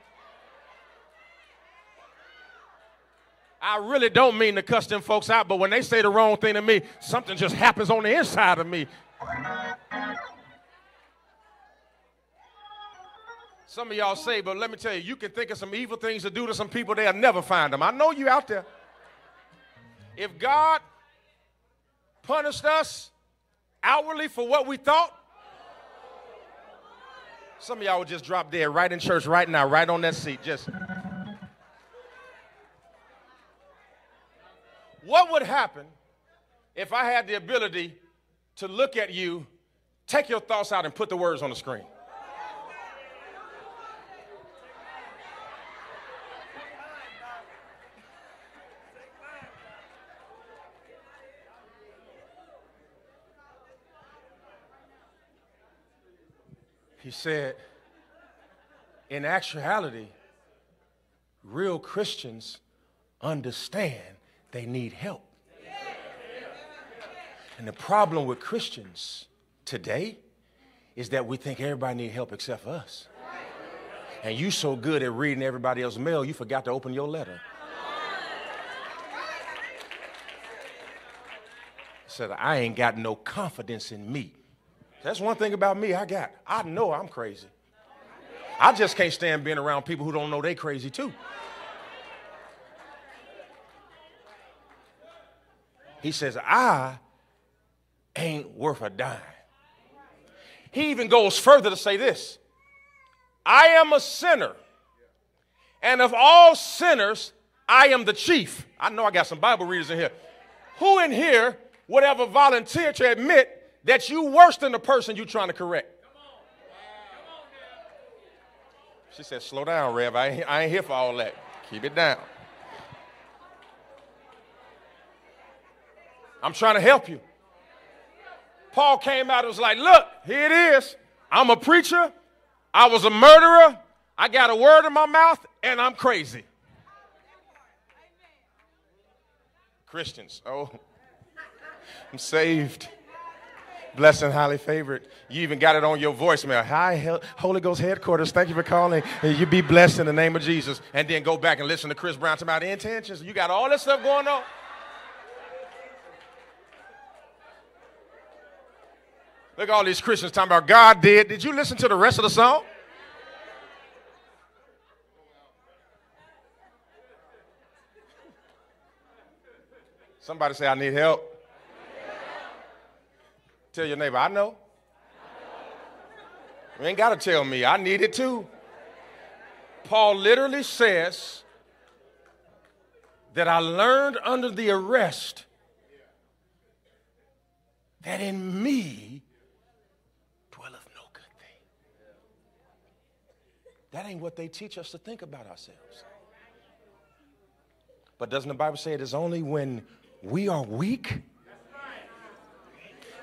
I really don't mean to cuss them folks out, but when they say the wrong thing to me, something just happens on the inside of me. Some of y'all say, but let me tell you, you can think of some evil things to do to some people, they'll never find them. I know you out there. If God punished us outwardly for what we thought, some of y'all would just drop dead right in church right now, right on that seat. Just. What would happen if I had the ability to look at you, take your thoughts out, and put the words on the screen? He said, in actuality, real Christians understand they need help. And the problem with Christians today is that we think everybody need help except us. And you so good at reading everybody else's mail, you forgot to open your letter. Said, I ain't got no confidence in me. That's one thing about me I got. I know I'm crazy. I just can't stand being around people who don't know they crazy too. He says, I ain't worth a dime. He even goes further to say this I am a sinner, and of all sinners, I am the chief. I know I got some Bible readers in here. Who in here would ever volunteer to admit that you worse than the person you're trying to correct. She said, slow down, Rev. I ain't, I ain't here for all that. Keep it down. I'm trying to help you. Paul came out and was like, look, here it is. I'm a preacher. I was a murderer. I got a word in my mouth, and I'm crazy. Christians, oh, I'm saved blessed and highly favored. You even got it on your voicemail. Hi, Holy Ghost headquarters. Thank you for calling. You be blessed in the name of Jesus. And then go back and listen to Chris Brown about intentions. You got all this stuff going on. Look all these Christians talking about God did. Did you listen to the rest of the song? Somebody say, I need help. Tell your neighbor, I know. You ain't got to tell me. I need it too. Paul literally says that I learned under the arrest that in me dwelleth no good thing. That ain't what they teach us to think about ourselves. But doesn't the Bible say it is only when we are weak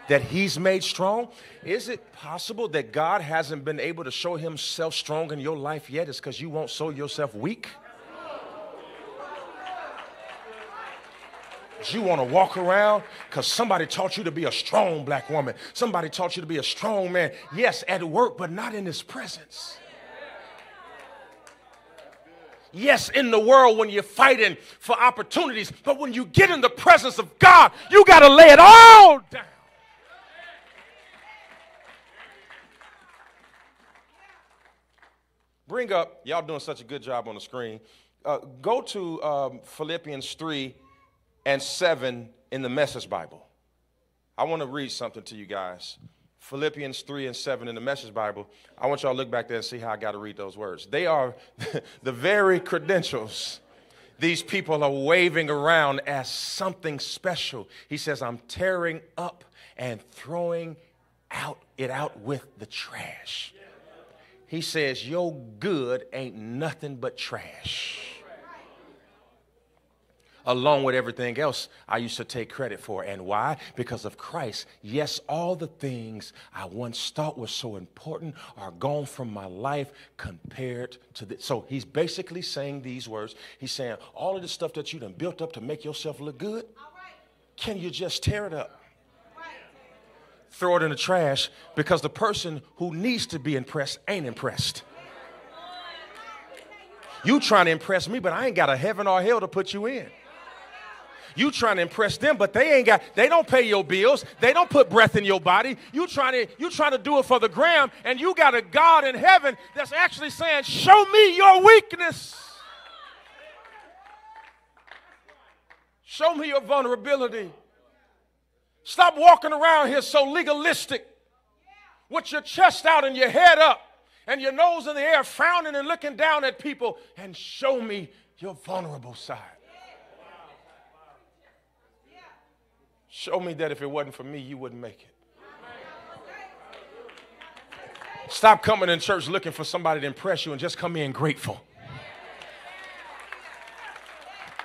that he's made strong? Is it possible that God hasn't been able to show himself strong in your life yet? It's because you won't show yourself weak? You want to walk around because somebody taught you to be a strong black woman. Somebody taught you to be a strong man. Yes, at work, but not in his presence. Yes, in the world when you're fighting for opportunities, but when you get in the presence of God, you got to lay it all down. bring up, y'all doing such a good job on the screen. Uh, go to um, Philippians 3 and 7 in the Message Bible. I want to read something to you guys. Philippians 3 and 7 in the Message Bible. I want y'all to look back there and see how I got to read those words. They are the very credentials these people are waving around as something special. He says, I'm tearing up and throwing out it out with the trash. he says, Your good ain't nothing but trash. Along with everything else I used to take credit for. And why? Because of Christ. Yes, all the things I once thought were so important are gone from my life compared to this. So he's basically saying these words. He's saying, All of the stuff that you done built up to make yourself look good, can you just tear it up? throw it in the trash because the person who needs to be impressed ain't impressed. You trying to impress me, but I ain't got a heaven or hell to put you in. You trying to impress them, but they ain't got, they don't pay your bills. They don't put breath in your body. You trying to, you trying to do it for the gram, and you got a God in heaven that's actually saying, show me your weakness. Show me your vulnerability. Stop walking around here so legalistic with your chest out and your head up and your nose in the air, frowning and looking down at people, and show me your vulnerable side. Show me that if it wasn't for me, you wouldn't make it. Stop coming in church looking for somebody to impress you and just come in grateful.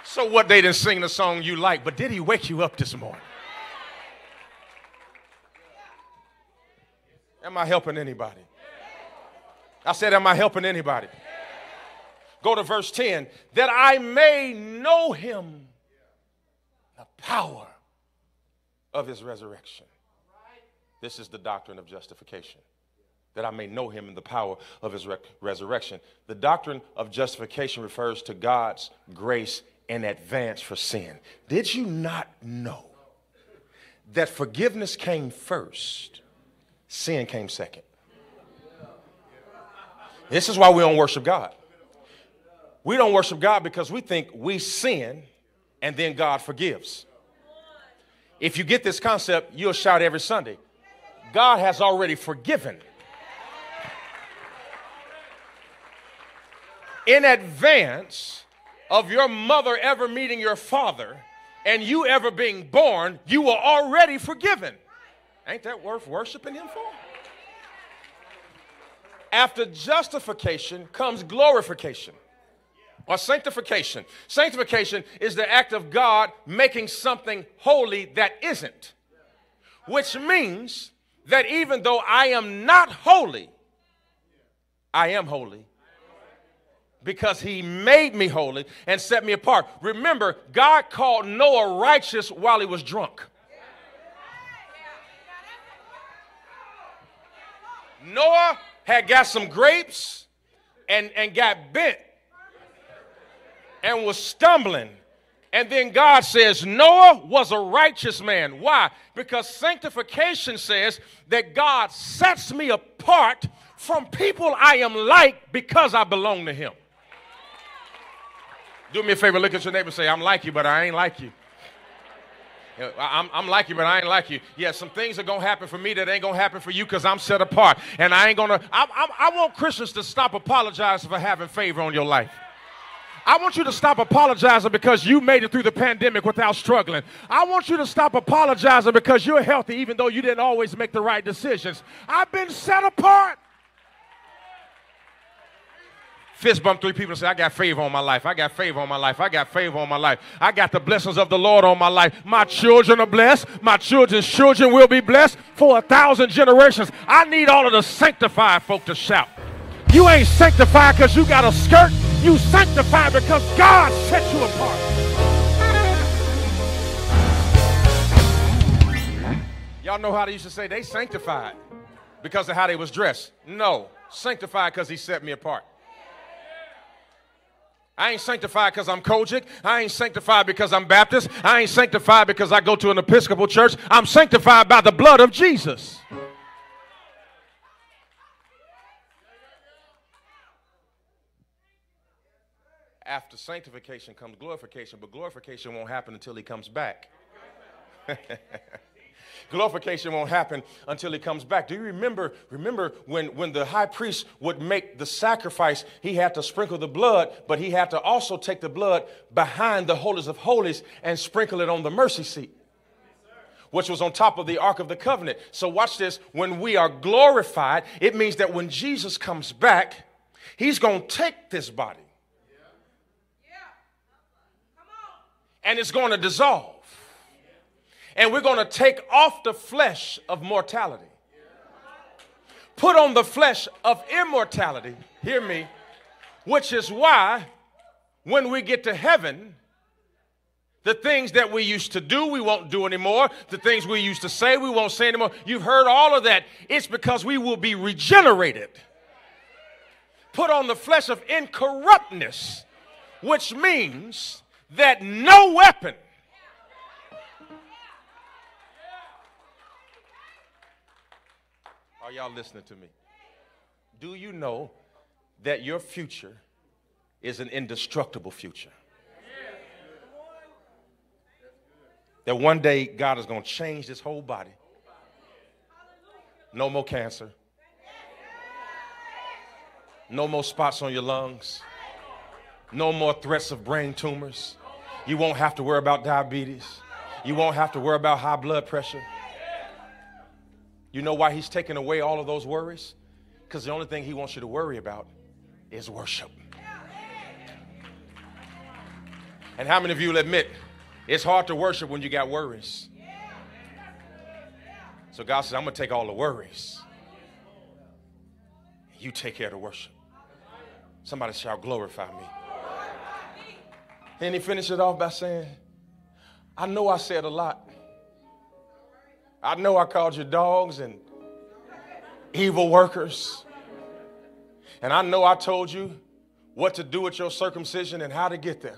So, what they didn't sing the song you like, but did he wake you up this morning? Am I helping anybody? I said, Am I helping anybody? Go to verse 10 that I may know him, the power of his resurrection. This is the doctrine of justification. That I may know him in the power of his re- resurrection. The doctrine of justification refers to God's grace in advance for sin. Did you not know that forgiveness came first sin came second. This is why we don't worship God. We don't worship God because we think we sin and then God forgives. If you get this concept, you'll shout every Sunday. God has already forgiven. In advance of your mother ever meeting your father and you ever being born, you were already forgiven. Ain't that worth worshiping Him for? After justification comes glorification or sanctification. Sanctification is the act of God making something holy that isn't, which means that even though I am not holy, I am holy because he made me holy and set me apart. Remember, God called Noah righteous while he was drunk. Noah had got some grapes and, and got bent and was stumbling. And then God says, Noah was a righteous man. Why? Because sanctification says that God sets me apart from people I am like because I belong to Him. Do me a favor, look at your neighbor and say, I'm like you, but I ain't like you. I'm, I'm like you, but I ain't like you. Yeah, some things are going to happen for me that ain't going to happen for you because I'm set apart. And I ain't going to, I want Christians to stop apologizing for having favor on your life. I want you to stop apologizing because you made it through the pandemic without struggling. I want you to stop apologizing because you're healthy even though you didn't always make the right decisions. I've been set apart fist bump three people and say, I got favor on my life. I got favor on my life. I got favor on my life. I got the blessings of the Lord on my life. My children are blessed. My children's children will be blessed for a thousand generations. I need all of the sanctified folk to shout. You ain't sanctified because you got a skirt. You sanctified because God set you apart. Y'all know how they used to say they sanctified because of how they was dressed. No, sanctified because he set me apart. I ain't sanctified because I'm COGIC. I ain't sanctified because I'm Baptist. I ain't sanctified because I go to an Episcopal church. I'm sanctified by the blood of Jesus. After sanctification comes glorification, but glorification won't happen until he comes back. glorification won't happen until he comes back. Do you remember, remember when, when the high priest would make the sacrifice, he had to sprinkle the blood, but he had to also take the blood behind the holies of holies and sprinkle it on the mercy seat. which was on top of the Ark of the Covenant. So, watch this. When we are glorified, it means that when Jesus comes back, he's going to take this body and it's going to dissolve. And we're going to take off the flesh of mortality, put on the flesh of immortality. Hear me. Which is why when we get to heaven, the things that we used to do, we won't do anymore. The things we used to say, we won't say anymore. You've heard all of that. It's because we will be regenerated. Put on the flesh of incorruptness, which means that no weapon Are y'all listening to me? Do you know that your future is an indestructible future? That one day God is going to change this whole body. No more cancer. No more spots on your lungs. No more threats of brain tumors. You won't have to worry about diabetes. You won't have to worry about high blood pressure. You know why he's taking away all of those worries? Because the only thing he wants you to worry about is worship. And how many of you will admit it's hard to worship when you got worries? So God says, I'm going to take all the worries. You take care of worship. Somebody shall glorify me. And he finished it off by saying, I know I said a lot. I know I called you dogs and evil workers. And I know I told you what to do with your circumcision and how to get there.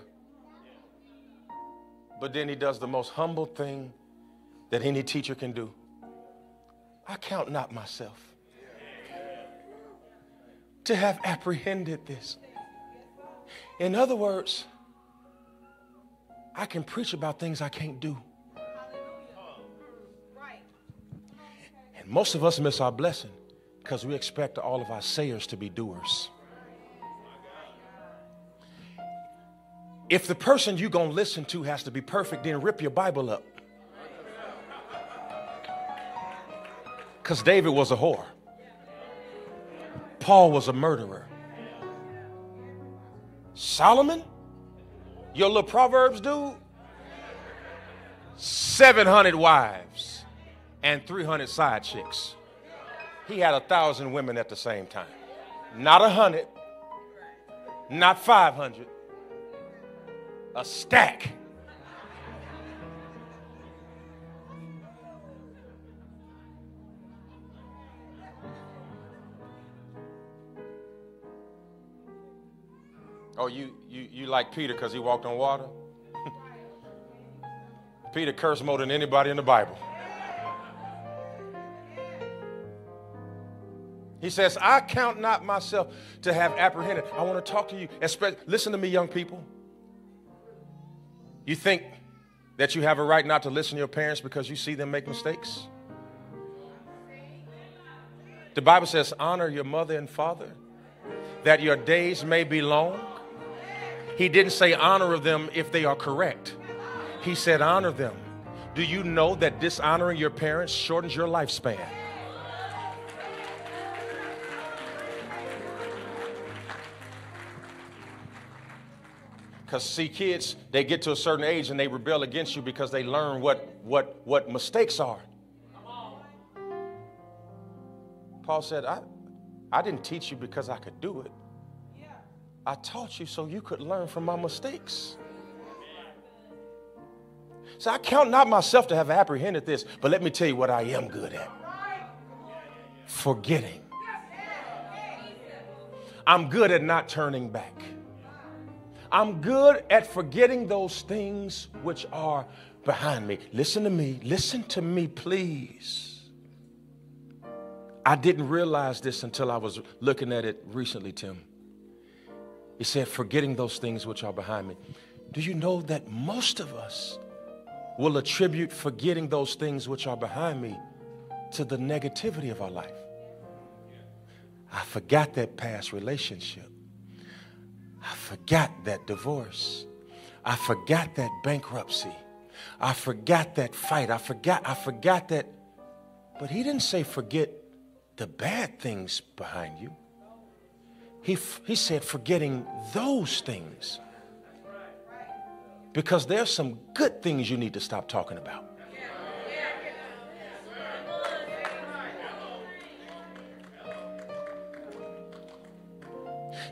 But then he does the most humble thing that any teacher can do. I count not myself to have apprehended this. In other words, I can preach about things I can't do. And most of us miss our blessing because we expect all of our sayers to be doers. If the person you're going to listen to has to be perfect, then rip your Bible up. Because David was a whore, Paul was a murderer. Solomon, your little Proverbs dude, 700 wives and 300 side chicks. He had a thousand women at the same time. Not a hundred, not 500, a stack. Oh, you, you, you like Peter because he walked on water? Peter cursed more than anybody in the Bible. He says, I count not myself to have apprehended. I want to talk to you. Especially, listen to me, young people. You think that you have a right not to listen to your parents because you see them make mistakes? The Bible says, honor your mother and father, that your days may be long. He didn't say honor them if they are correct. He said honor them. Do you know that dishonoring your parents shortens your lifespan? Because see, kids, they get to a certain age and they rebel against you because they learn what what what mistakes are. Paul said, I, I didn't teach you because I could do it. I taught you so you could learn from my mistakes. So I count not myself to have apprehended this, but let me tell you what I am good at forgetting. I'm good at not turning back. I'm good at forgetting those things which are behind me. Listen to me. Listen to me, please. I didn't realize this until I was looking at it recently, Tim. He said, forgetting those things which are behind me. Do you know that most of us will attribute forgetting those things which are behind me to the negativity of our life? I forgot that past relationship. I forgot that divorce. I forgot that bankruptcy. I forgot that fight. I forgot, I forgot that. But he didn't say forget the bad things behind you. He, he said forgetting those things. Because there's some good things you need to stop talking about.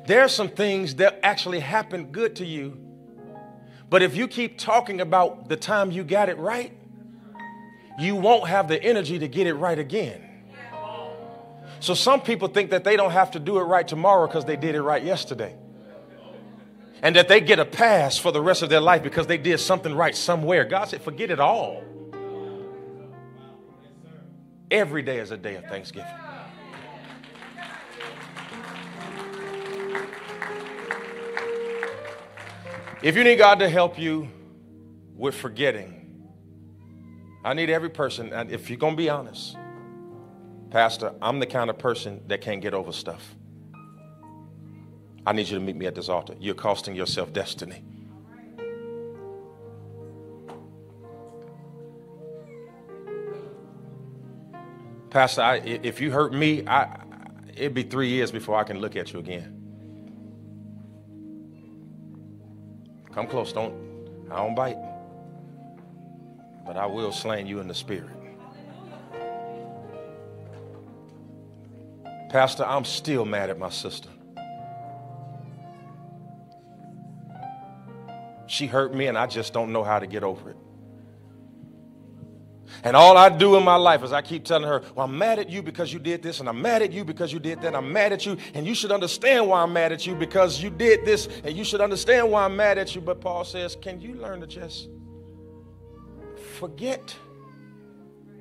There are some things that actually happened good to you. But if you keep talking about the time you got it right, you won't have the energy to get it right again. So some people think that they don't have to do it right tomorrow because they did it right yesterday. And that they get a pass for the rest of their life because they did something right somewhere. God said, forget it all. Every day is a day of thanksgiving. If you need God to help you with forgetting, I need every person, and if you're going to be honest, Pastor, I'm the kind of person that can't get over stuff. I need you to meet me at this altar. You're costing yourself destiny. Pastor, I, if you hurt me, I, it'd be three years before I can look at you again. Come close. Don't, I don't bite. But I will slay you in the spirit. Pastor, I'm still mad at my sister. She hurt me and I just don't know how to get over it. And all I do in my life is I keep telling her, Well, I'm mad at you because you did this, and I'm mad at you because you did that. I'm mad at you, and you should understand why I'm mad at you because you did this, and you should understand why I'm mad at you. But Paul says, Can you learn to just forget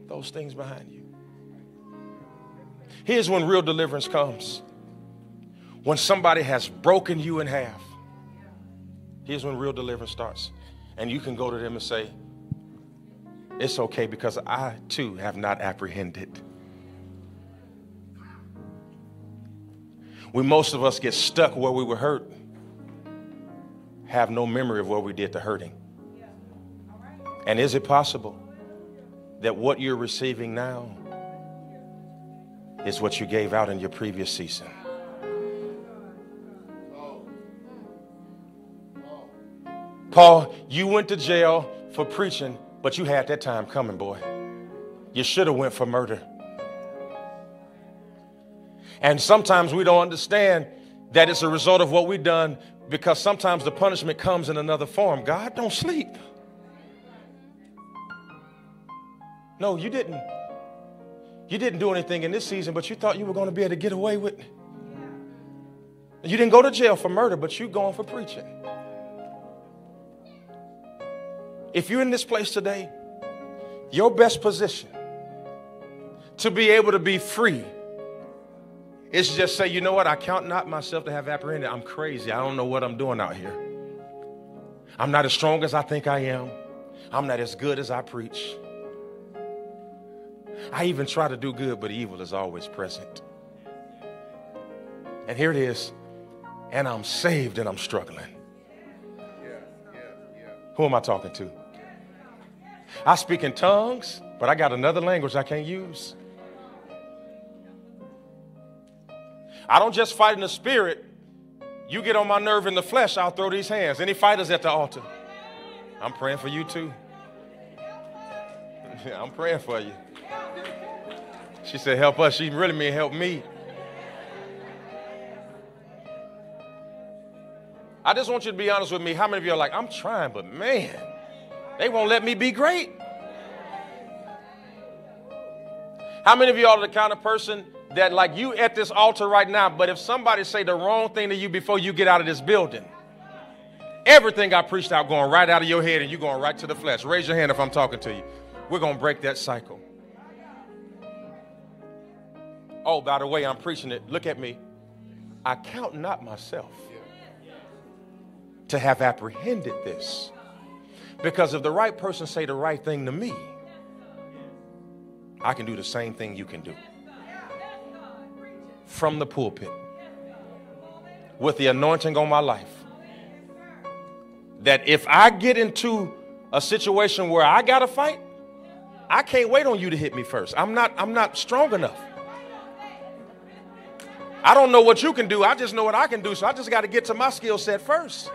those things behind you? Here's when real deliverance comes when somebody has broken you in half. Here's when real deliverance starts. And you can go to them and say, it's okay because I too have not apprehended. We, most of us get stuck where we were hurt, have no memory of what we did the hurting. And is it possible that what you're receiving now is what you gave out in your previous season? Paul, you went to jail for preaching but you had that time coming, boy. You should have went for murder. And sometimes we don't understand that it's a result of what we've done because sometimes the punishment comes in another form. God don't sleep. No, you didn't. You didn't do anything in this season, but you thought you were going to be able to get away with it. You didn't go to jail for murder, but you're going for preaching. If you're in this place today, your best position to be able to be free is just say, you know what, I count not myself to have apprehended. I'm crazy. I don't know what I'm doing out here. I'm not as strong as I think I am. I'm not as good as I preach. I even try to do good, but evil is always present. And here it is. And I'm saved and I'm struggling. Who am I talking to? I speak in tongues, but I got another language I can't use. I don't just fight in the spirit. You get on my nerve in the flesh, I'll throw these hands. Any fighters at the altar? I'm praying for you too. I'm praying for you. She said, Help us. She really mean help me. I just want you to be honest with me. How many of you are like, I'm trying, but man, they won't let me be great. How many of y'all are the kind of person that like you at this altar right now, but if somebody say the wrong thing to you before you get out of this building, everything I preached out going right out of your head and you going right to the flesh. Raise your hand if I'm talking to you. We're going to break that cycle. Oh, by the way, I'm preaching it. Look at me. I count not myself to have apprehended this. Because if the right person say the right thing to me, I can do the same thing you can do. From the pulpit. With the anointing on my life. That if I get into a situation where I got to fight, I can't wait on you to hit me first. I'm not I'm not strong enough. I don't know what you can do. I just know what I can do. So I just got to get to my skill set first.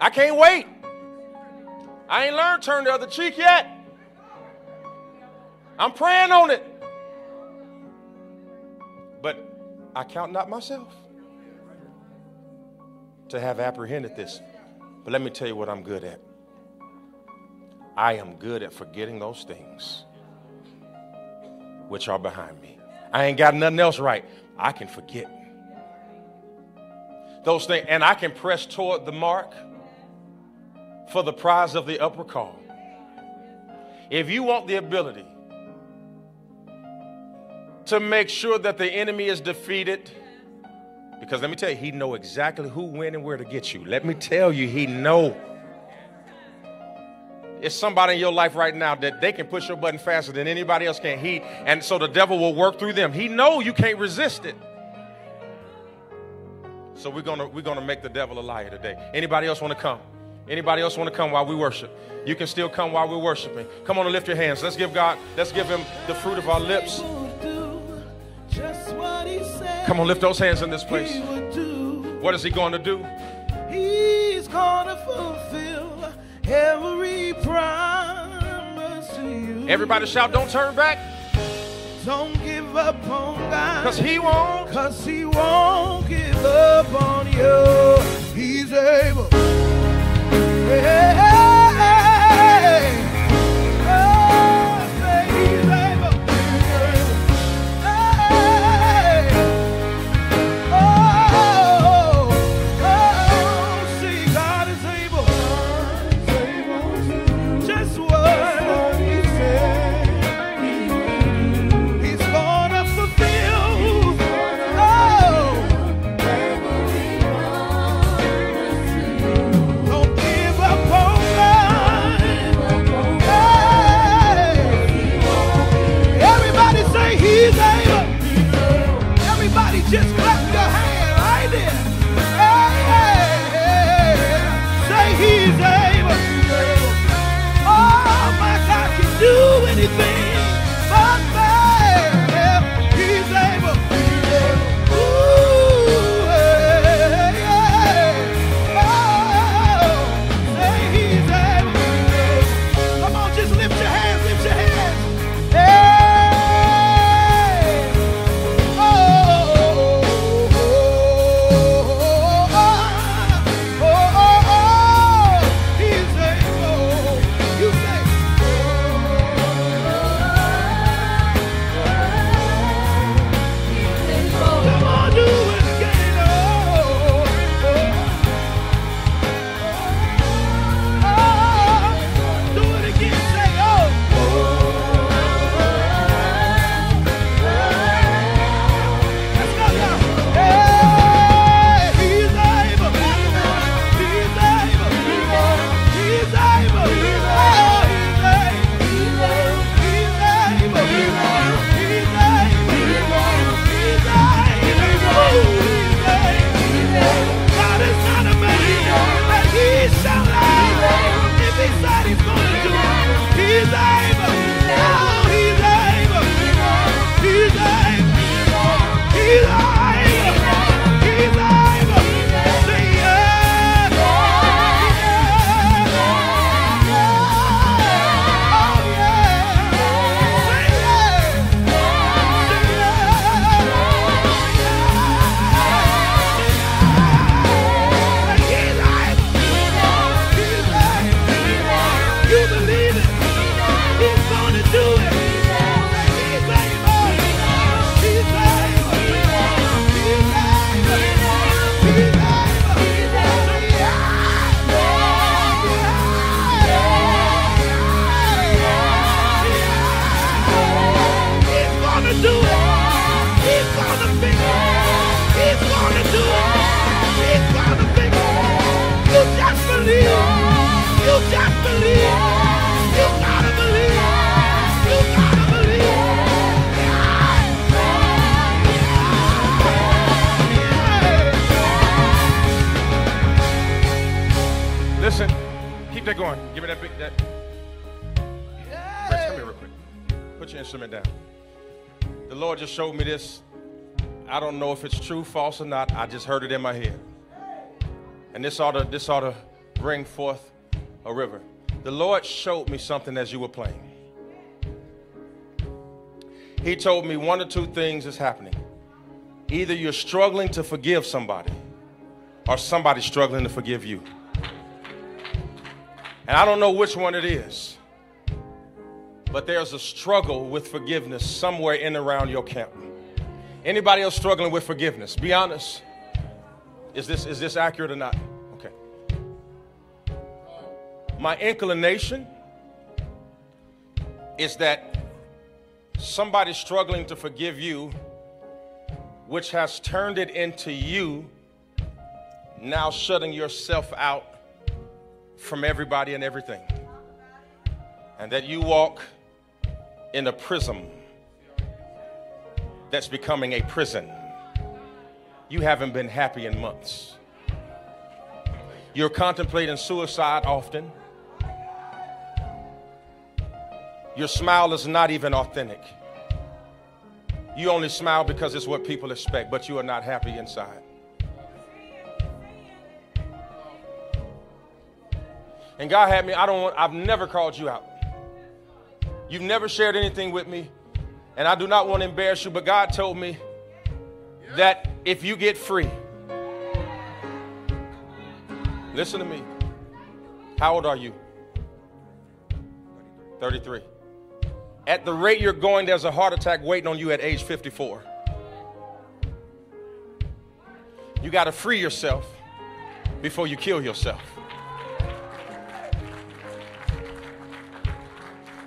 I can't wait. I ain't learned turn the other cheek yet. I'm praying on it. But I count not myself to have apprehended this. But let me tell you what I'm good at. I am good at forgetting those things which are behind me. I ain't got nothing else right. I can forget those things, and I can press toward the mark for the prize of the upper call. If you want the ability to make sure that the enemy is defeated, because let me tell you, he know exactly who, when, and where to get you. Let me tell you, he know. It's somebody in your life right now that they can push your button faster than anybody else can. He and so the devil will work through them. He know you can't resist it. So we're gonna we're gonna make the devil a liar today. Anybody else want to come? Anybody else want to come while we worship? You can still come while we're worshiping. Come on and lift your hands. Let's give God, let's give him the fruit of our lips. Come on, lift those hands in this place. What is he going to do? He's going to fulfill every promise to you. Everybody shout, don't turn back. Don't give up on God. Cause he won't. Cause he won't give up on you. He's able. Hey, hey, Put your instrument down. The Lord just showed me this. I don't know if it's true, false, or not. I just heard it in my head. And this ought to, this ought to bring forth a river. The Lord showed me something as you were playing. He told me one or two things is happening. Either you're struggling to forgive somebody, or somebody's struggling to forgive you. And I don't know which one it is, but there's a struggle with forgiveness somewhere in around your camp. Anybody else struggling with forgiveness? Be honest. Is this, is this accurate or not? Okay. My inclination is that somebody's struggling to forgive you, which has turned it into you now shutting yourself out from everybody and everything. And that you walk in a prism that's becoming a prison. You haven't been happy in months. You're contemplating suicide often. Your smile is not even authentic. You only smile because it's what people expect, but you are not happy inside. And God had me, I don't want, I've never called you out. You've never shared anything with me, and I do not want to embarrass you, but God told me that if you get free, listen to me. How old are you? 33. At the rate you're going, there's a heart attack waiting on you at age 54. You got to free yourself before you kill yourself.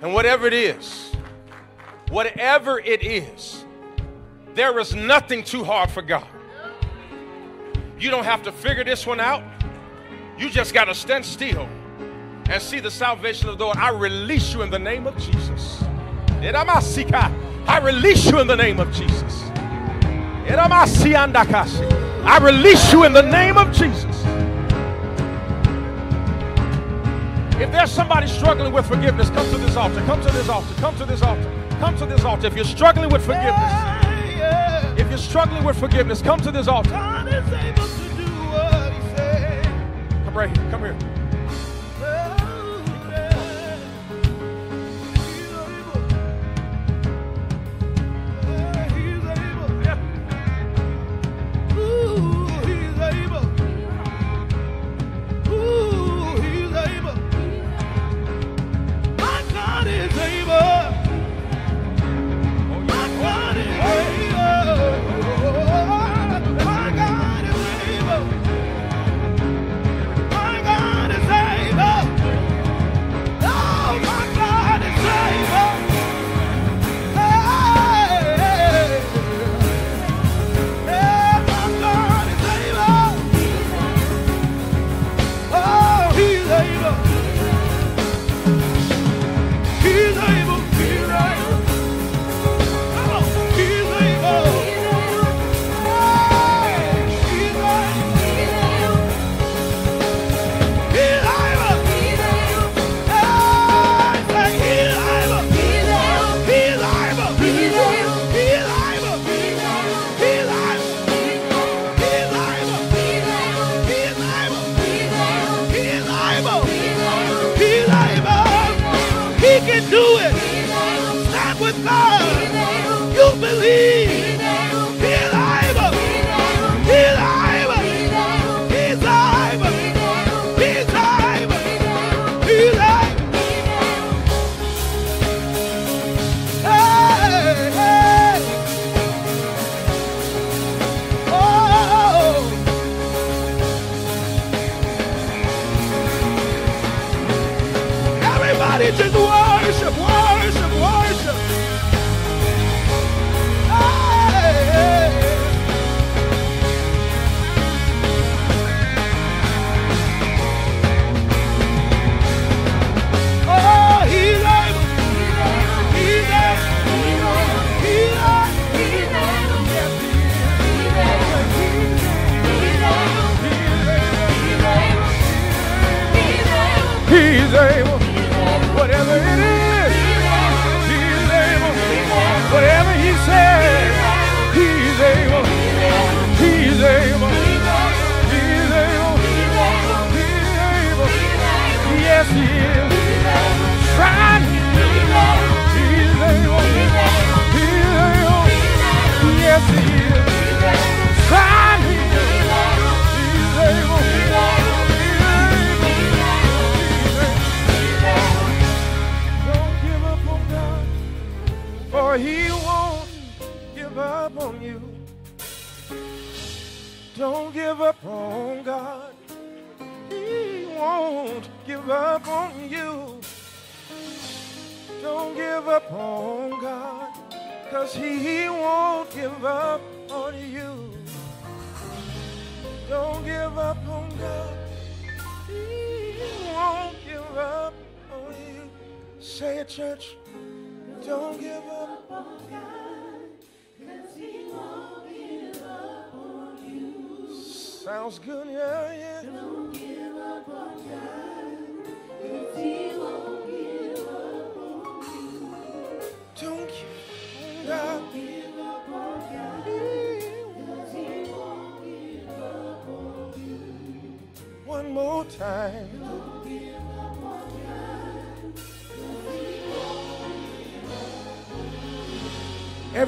And whatever it is, whatever it is, there is nothing too hard for God. You don't have to figure this one out. You just got to stand still and see the salvation of the Lord. I release you in the name of Jesus. I release you in the name of Jesus. I release you in the name of Jesus. If there's somebody struggling with forgiveness, come to this altar. Come to this altar. Come to this altar. Come to this altar. If you're struggling with forgiveness, if you're struggling with forgiveness, come to this altar. God is able to do what he said. Come right here. Come here. Oh, yeah. He's able. Yeah, he's able. Ooh,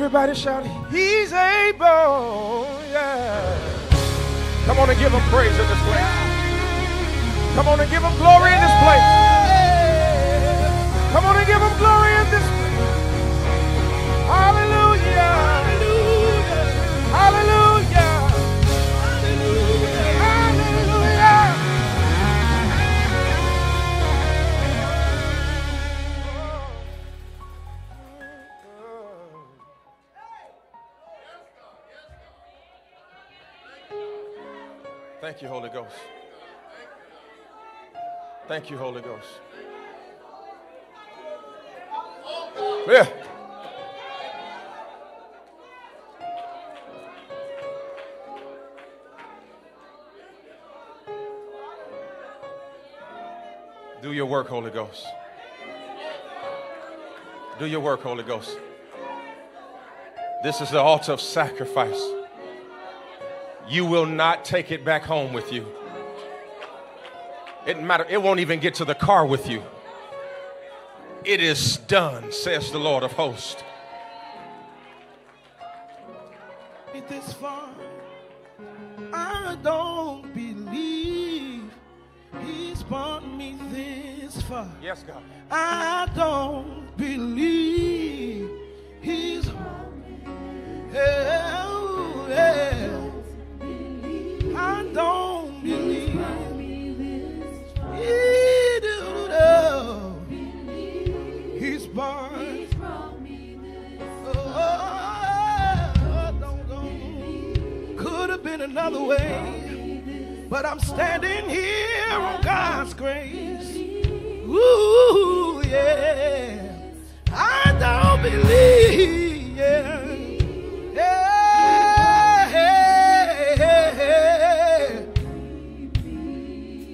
Everybody shout, He's able, yeah. Come on and give him praise in this place. Come on and give him glory in this place. Come on and give him glory in this place. Hallelujah. Thank you, Holy Ghost. Thank you, Holy Ghost. Yeah. Do your work, Holy Ghost. Do your work, Holy Ghost. This is the altar of sacrifice. You will not take it back home with you. It matter, it won't even get to the car with you. It is done, says the Lord of hosts. me this far. I don't believe he's brought me this far. Yes, God. I don't believe he's Hell, yeah. Another way, but I'm standing here on God's grace. Ooh, yeah. I don't believe.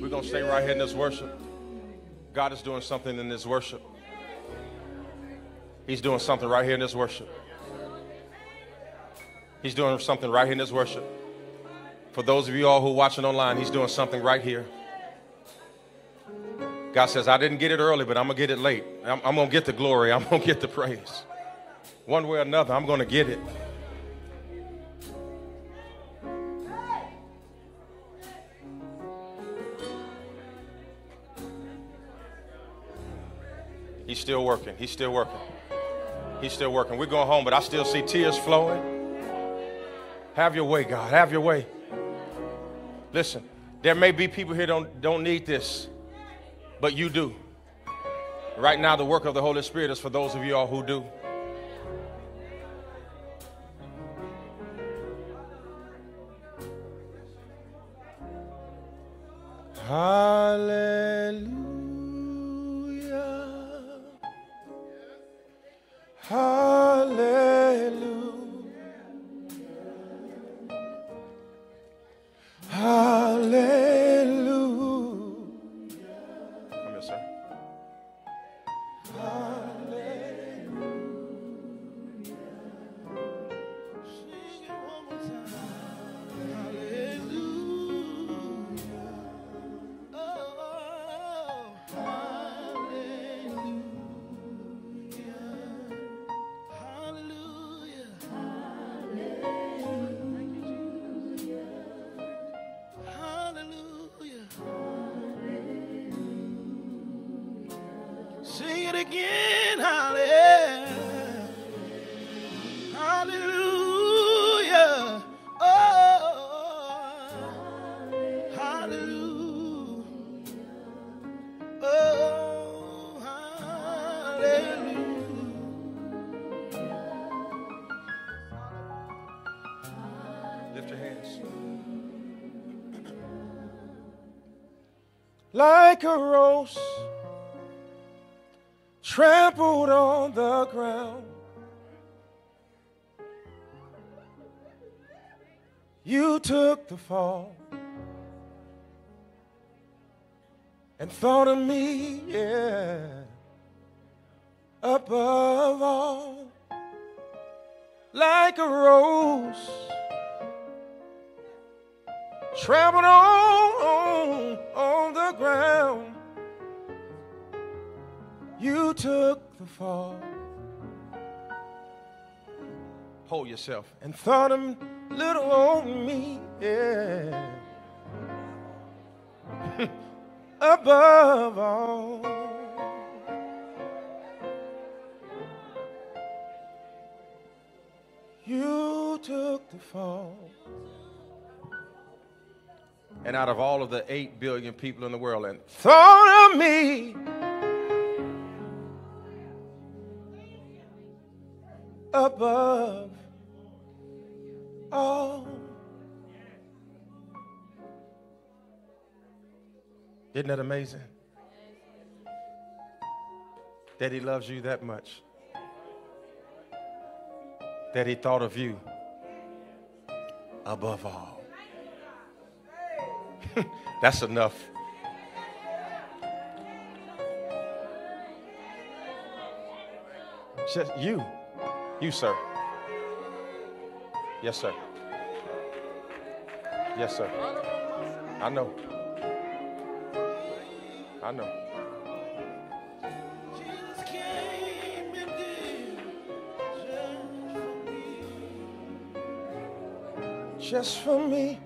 We're going to stay right here in this worship. God is doing something in this worship. He's doing something right here in this worship. He's doing something right here in this worship. For those of you all who are watching online, he's doing something right here. God says, I didn't get it early, but I'm going to get it late. I'm, I'm going to get the glory. I'm going to get the praise. One way or another, I'm going to get it. He's still working. He's still working. He's still working. We're going home, but I still see tears flowing. Have your way, God. Have your way. Listen, there may be people here don't don't need this, but you do. Right now, the work of the Holy Spirit is for those of you all who do. Hallelujah. Hallelujah. Hallelujah. Rose trampled on the ground. You took the fall and thought of me, yeah, above all, like a rose trampled on, on ground. You took the fall. Hold yourself and thought of little old me, yeah. Above all. You took the fall. And out of all of the 8 billion people in the world, and thought of me. Above all. Isn't that amazing? That he loves you that much. That he thought of you above all. That's enough. Just you. You, sir. Yes, sir. Yes, sir. I know. I know. Just for me.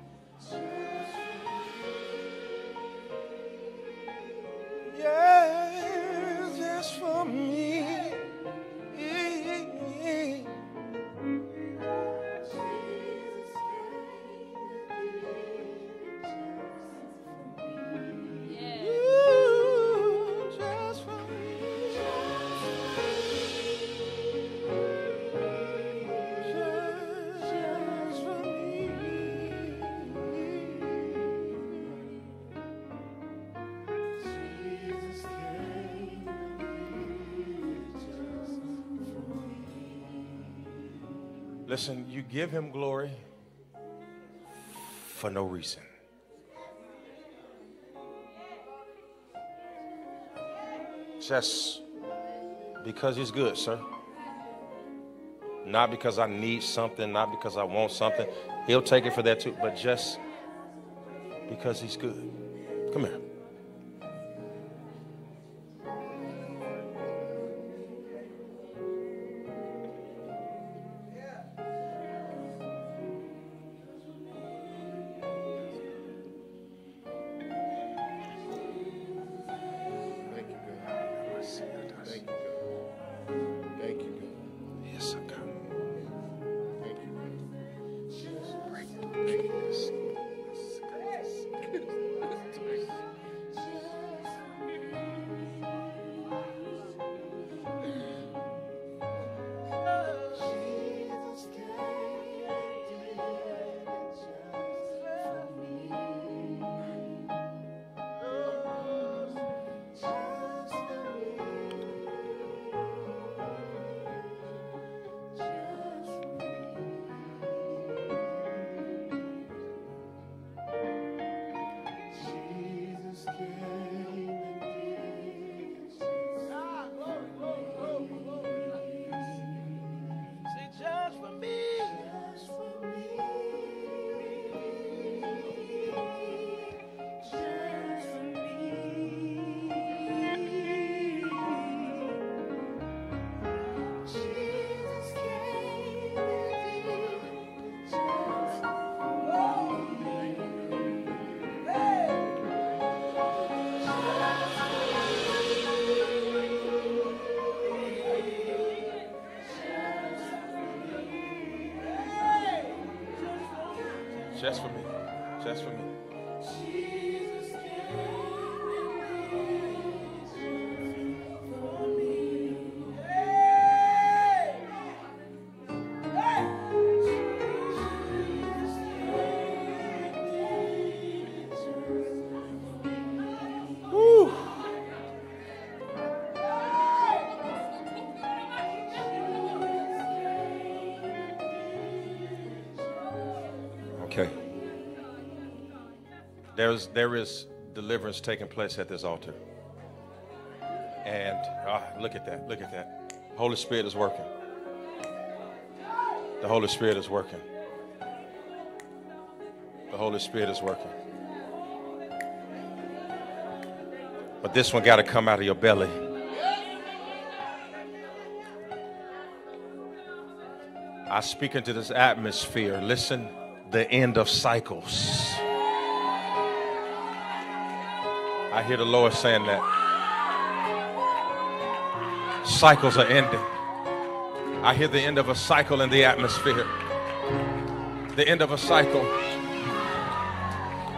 Listen, you give him glory for no reason. Just because he's good, sir. Not because I need something, not because I want something. He'll take it for that too, but just because he's good. Come here. There's there is deliverance taking place at this altar. And ah, look at that. Look at that. Holy Spirit is working. The Holy Spirit is working. The Holy Spirit is working. But this one got to come out of your belly. I speak into this atmosphere. Listen, the end of cycles. I hear the Lord saying that. Cycles are ending. I hear the end of a cycle in the atmosphere. The end of a cycle.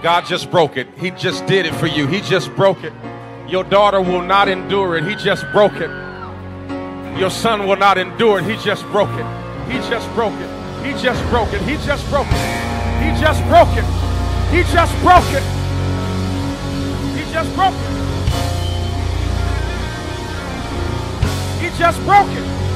God just broke it. He just did it for you. He just broke it. Your daughter will not endure it. He just broke it. Your son will not endure it. He just broke it. He just broke it. He just broke it. He just broke it. He just broke it. He just broke it. Just. He just broke it.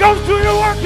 goes to your work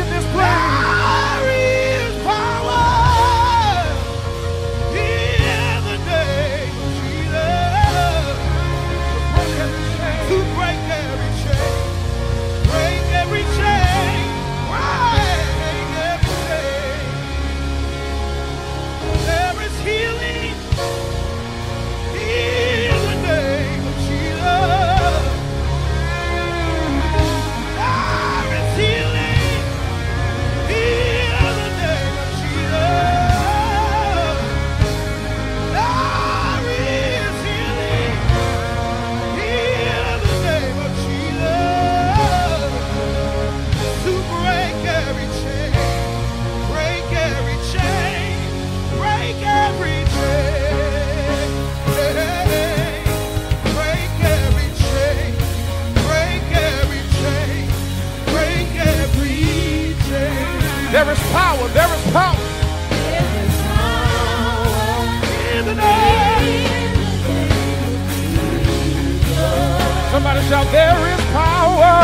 Shout, there is power.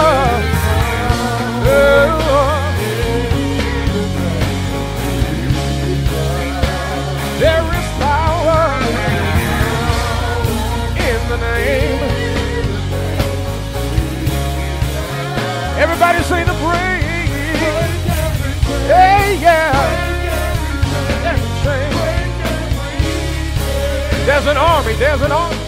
There is power in the name. Everybody say the praise. Hey, yeah. There's an army. There's an army.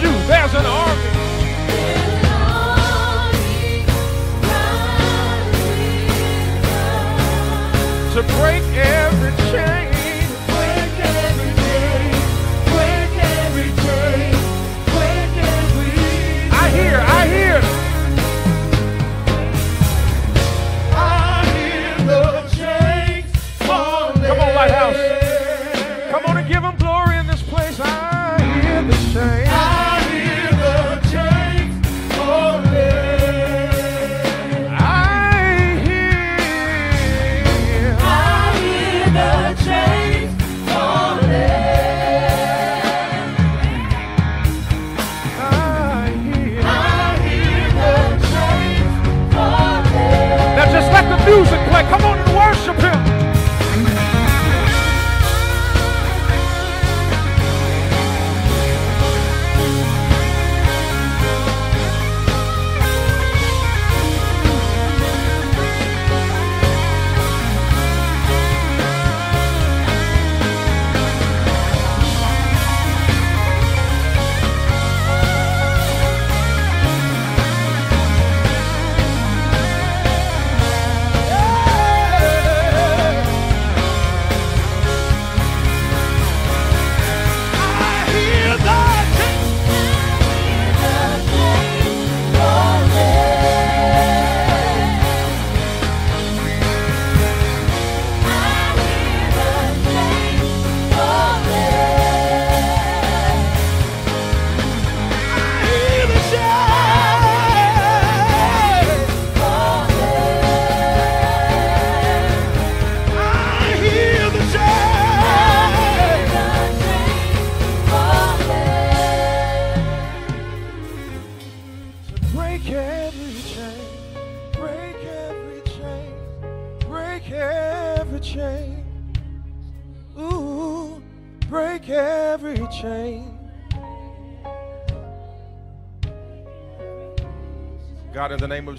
You. There's an army.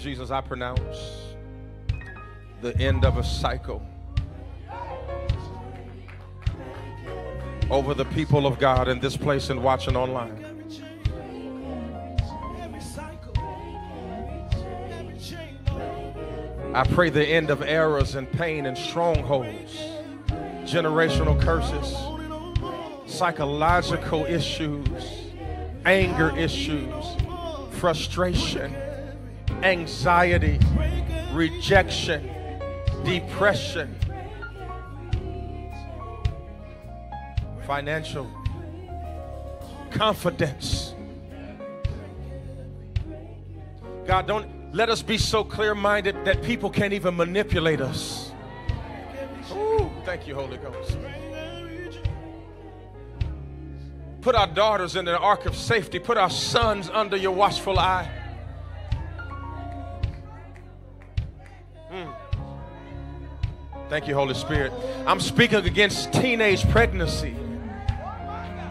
Jesus, I pronounce the end of a cycle over the people of God in this place and watching online. I pray the end of errors and pain and strongholds, generational curses, psychological issues, anger issues, frustration, anxiety, rejection, depression, financial confidence. God, don't let us be so clear minded that people can't even manipulate us. Ooh, thank you, Holy Ghost. Put our daughters in the ark of safety, put our sons under your watchful eye. Thank you, Holy Spirit. I'm speaking against teenage pregnancy.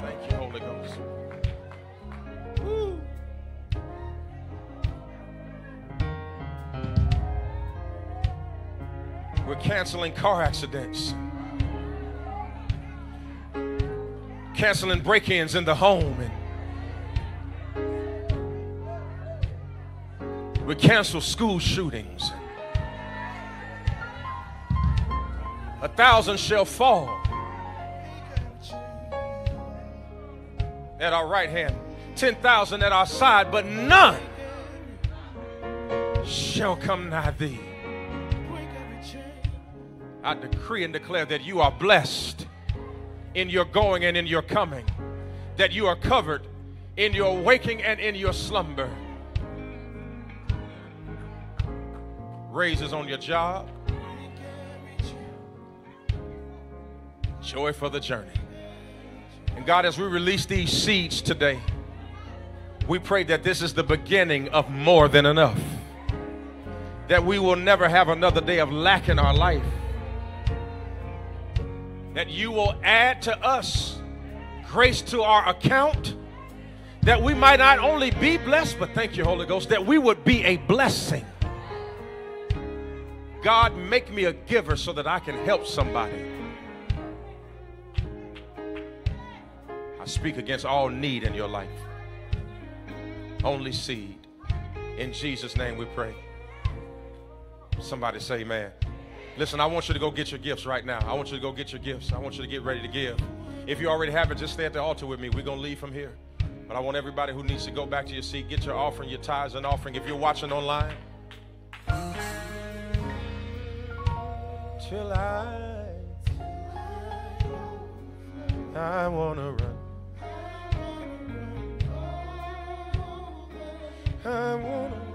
Thank you, Holy Ghost. Woo. We're canceling car accidents, canceling break ins in the home, and we cancel school shootings. A thousand shall fall at our right hand, 10,000 at our side, but none shall come nigh thee. I decree and declare that you are blessed in your going and in your coming, that you are covered in your waking and in your slumber. Raises on your job, joy for the journey. And God, as we release these seeds today, we pray that this is the beginning of more than enough. That we will never have another day of lack in our life. That you will add to us grace to our account. That we might not only be blessed, but thank you, Holy Ghost, that we would be a blessing. God, make me a giver so that I can help somebody. I speak against all need in your life. Only seed. In Jesus' name we pray. Somebody say, man. Listen, I want you to go get your gifts right now. I want you to go get your gifts. I want you to get ready to give. If you already have it, just stay at the altar with me. We're going to leave from here. But I want everybody who needs to go back to your seat, get your offering, your tithes and offering. If you're watching online, till I, I want to run. I wanna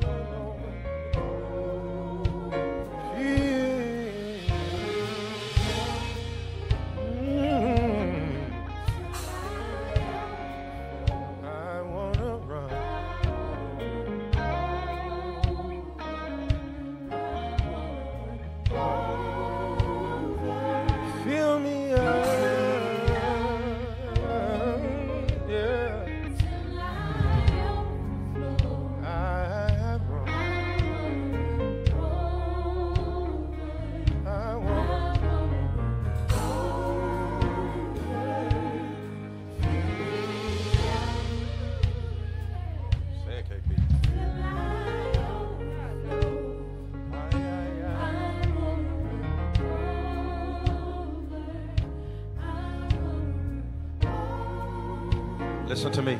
Listen to me.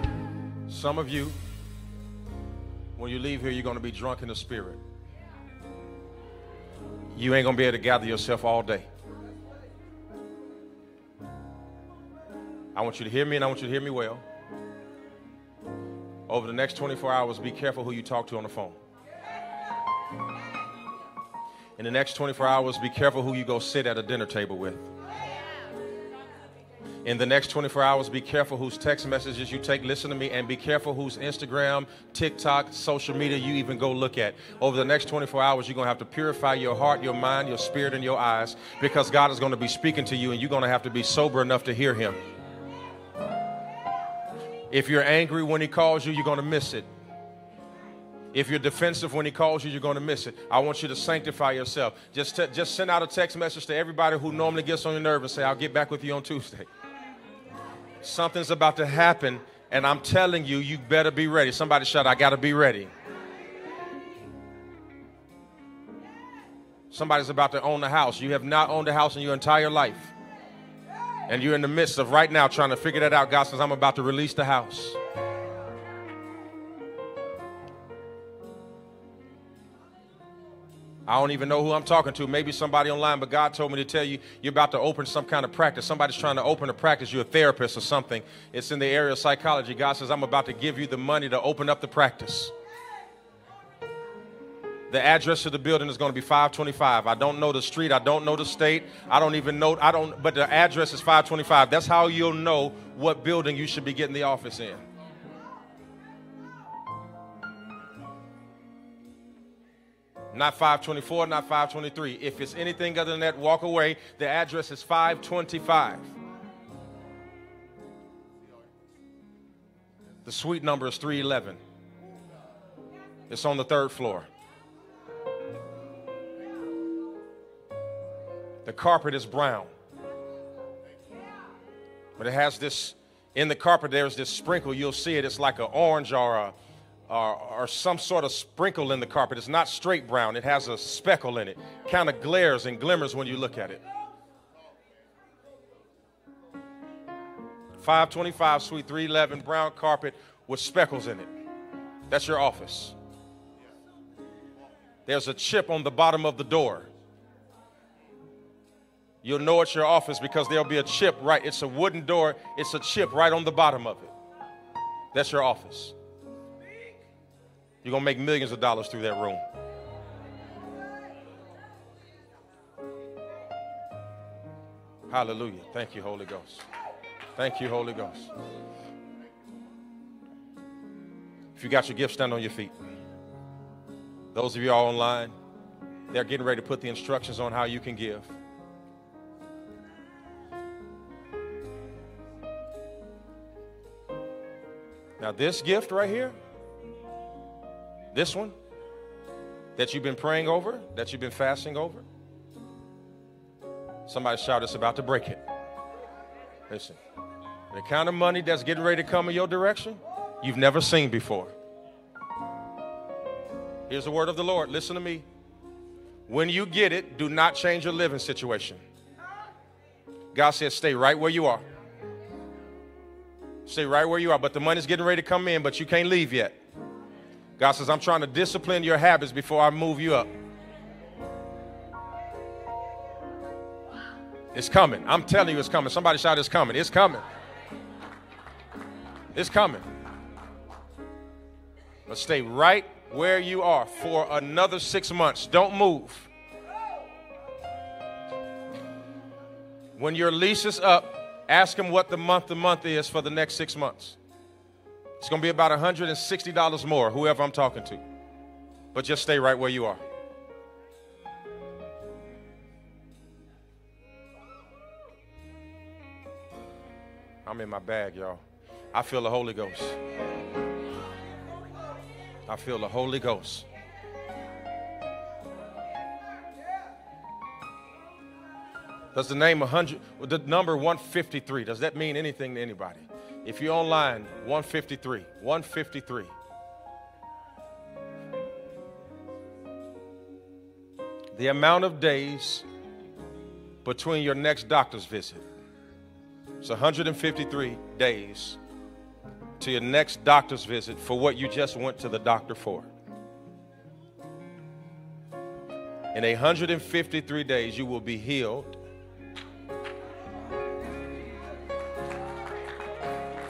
Some of you, when you leave here, you're going to be drunk in the spirit. You ain't going to be able to gather yourself all day. I want you to hear me and I want you to hear me well. Over the next 24 hours, be careful who you talk to on the phone. In the next 24 hours, be careful who you go sit at a dinner table with. In the next 24 hours, be careful whose text messages you take. Listen to me, and be careful whose Instagram, TikTok, social media you even go look at. Over the next 24 hours, you're going to have to purify your heart, your mind, your spirit, and your eyes because God is going to be speaking to you, and you're going to have to be sober enough to hear Him. If you're angry when he calls you, you're going to miss it. If you're defensive when he calls you, you're going to miss it. I want you to sanctify yourself. Just, just send out a text message to everybody who normally gets on your nerve and say, I'll get back with you on Tuesday. Something's about to happen, and I'm telling you, you better be ready. Somebody shout, I got to be ready. Somebody's about to own the house. You have not owned a house in your entire life. And you're in the midst of right now trying to figure that out. God says, I'm about to release the house. I don't even know who I'm talking to. Maybe somebody online, but God told me to tell you you're about to open some kind of practice. Somebody's trying to open a practice. You're a therapist or something. It's in the area of psychology. God says, I'm about to give you the money to open up the practice. The address of the building is going to be 525. I don't know the street. I don't know the state. I don't even know. I don't, but the address is 525. That's how you'll know what building you should be getting the office in. Not 524, not 523. If it's anything other than that, walk away. The address is 525. The suite number is 311. It's on the third floor. The carpet is brown. But it has this, in the carpet, there's this sprinkle. You'll see it. It's like an orange or a, or, or some sort of sprinkle in the carpet. It's not straight brown, it has a speckle in it. Kind of glares and glimmers when you look at it. 525 Suite 311, brown carpet with speckles in it. That's your office. There's a chip on the bottom of the door. You'll know it's your office because there'll be a chip right. It's a wooden door, it's a chip right on the bottom of it. That's your office. You're going to make millions of dollars through that room. Hallelujah. Thank you, Holy Ghost. Thank you, Holy Ghost. If you got your gift, stand on your feet. Those of you all online, they're getting ready to put the instructions on how you can give. Now, this gift right here, this one that you've been praying over, that you've been fasting over, somebody shout, it's about to break it. Listen, the kind of money that's getting ready to come in your direction, you've never seen before. Here's the word of the Lord. Listen to me. When you get it, do not change your living situation. God says, stay right where you are. Stay right where you are. But the money's getting ready to come in, but you can't leave yet. God says, I'm trying to discipline your habits before I move you up. It's coming. I'm telling you, it's coming. Somebody shout, It's coming. It's coming. It's coming. But stay right where you are for another six months. Don't move. When your lease is up, ask them what the month to month is for the next six months. It's going to be about $160 more, whoever I'm talking to. But just stay right where you are. I'm in my bag, y'all. I feel the Holy Ghost. I feel the Holy Ghost. Does the name 100, the number 153, does that mean anything to anybody? If you're online, 153, 153. The amount of days between your next doctor's visit. It's 153 days to your next doctor's visit for what you just went to the doctor for. In 153 days, you will be healed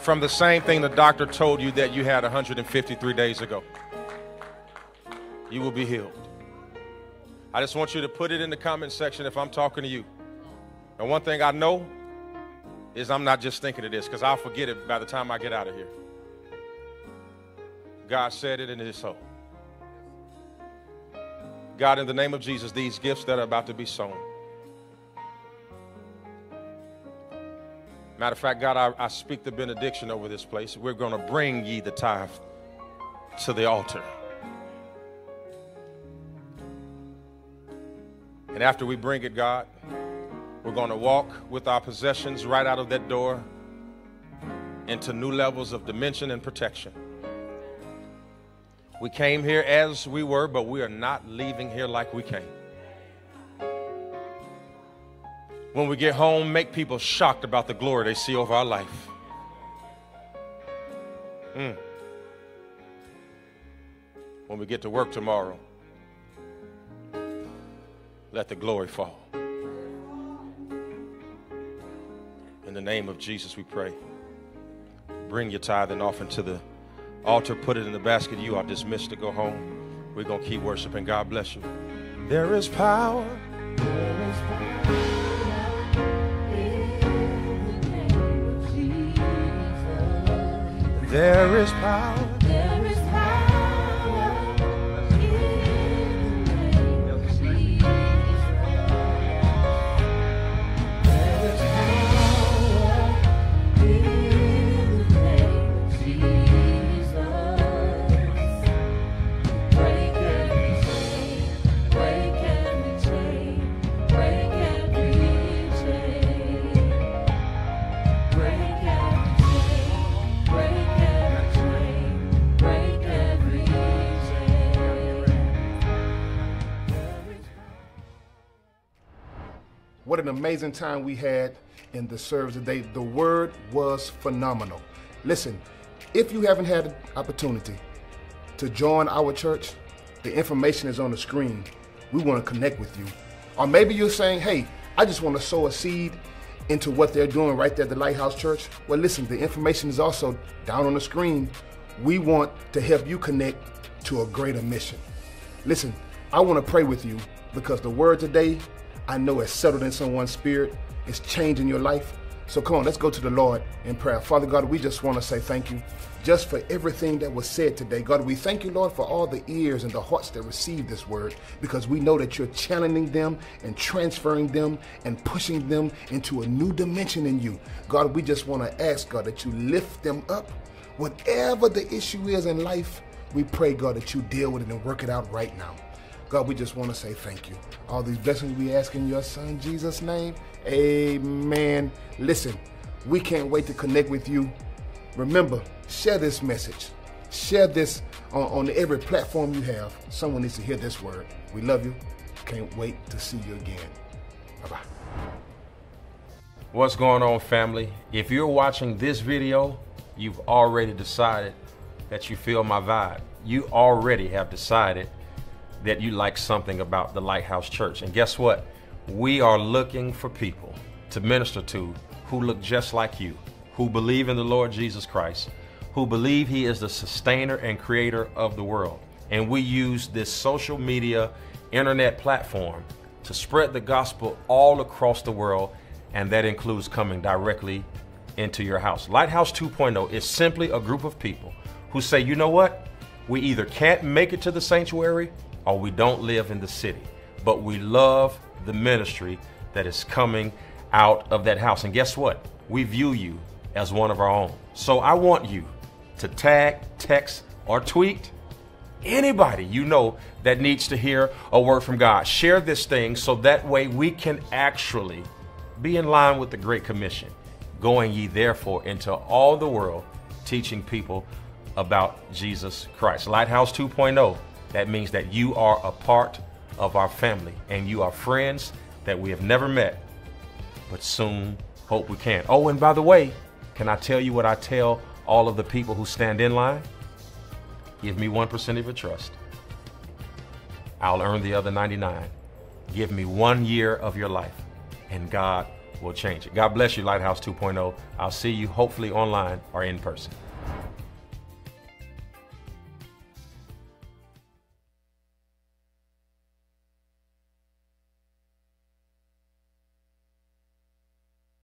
from the same thing the doctor told you that you had 153 days ago. You will be healed. I just want you to put it in the comment section if I'm talking to you. And one thing I know is I'm not just thinking of this because I'll forget it by the time I get out of here. God said it and it is so. God, in the name of Jesus, these gifts that are about to be sown, Matter of fact, God, I, I speak the benediction over this place. We're going to bring ye the tithe to the altar. And after we bring it, God, we're going to walk with our possessions right out of that door into new levels of dimension and protection. We came here as we were, but we are not leaving here like we came. When we get home, make people shocked about the glory they see over our life. Mm. When we get to work tomorrow, let the glory fall. In the name of Jesus, we pray. Bring your tithe and offering to the altar, put it in the basket. You are dismissed to go home. We're going to keep worshiping. God bless you. There is power. There is power. Amazing time we had in the service today. The word was phenomenal. Listen, if you haven't had an opportunity to join our church, the information is on the screen. We want to connect with you. Or maybe you're saying, hey, I just want to sow a seed into what they're doing right there at the Lighthouse Church. Well, listen, the information is also down on the screen. We want to help you connect to a greater mission. Listen, I want to pray with you because the word today, I know it's settled in someone's spirit. It's changing your life. So come on, let's go to the Lord in prayer. Father God, we just want to say thank you just for everything that was said today. God, we thank you, Lord, for all the ears and the hearts that received this word because we know that you're channeling them and transferring them and pushing them into a new dimension in you. God, we just want to ask, God, that you lift them up. Whatever the issue is in life, we pray, God, that you deal with it and work it out right now. God, we just want to say thank you. All these blessings we ask in your son Jesus' name. Amen. Listen, we can't wait to connect with you. Remember, share this message. Share this on, on every platform you have. Someone needs to hear this word. We love you. Can't wait to see you again. Bye bye. What's going on, family? If you're watching this video, you've already decided that you feel my vibe. You already have decided that you like something about the Lighthouse Church. And guess what? We are looking for people to minister to who look just like you, who believe in the Lord Jesus Christ, who believe He is the sustainer and creator of the world. And we use this social media, internet platform to spread the gospel all across the world, and that includes coming directly into your house. Lighthouse 2.0 is simply a group of people who say, you know what? We either can't make it to the sanctuary or we don't live in the city, but we love the ministry that is coming out of that house. And guess what? We view you as one of our own. So I want you to tag, text, or tweet anybody you know that needs to hear a word from God. Share this thing so that way we can actually be in line with the Great Commission. Going ye therefore into all the world, teaching people about Jesus Christ. Lighthouse 2.0, that means that you are a part of our family and you are friends that we have never met, but soon hope we can. Oh, and by the way, can I tell you what I tell all of the people who stand in line? Give me 1% of your trust. I'll earn the other 99. Give me one year of your life, and God will change it. God bless you, Lighthouse 2.0. I'll see you hopefully online or in person.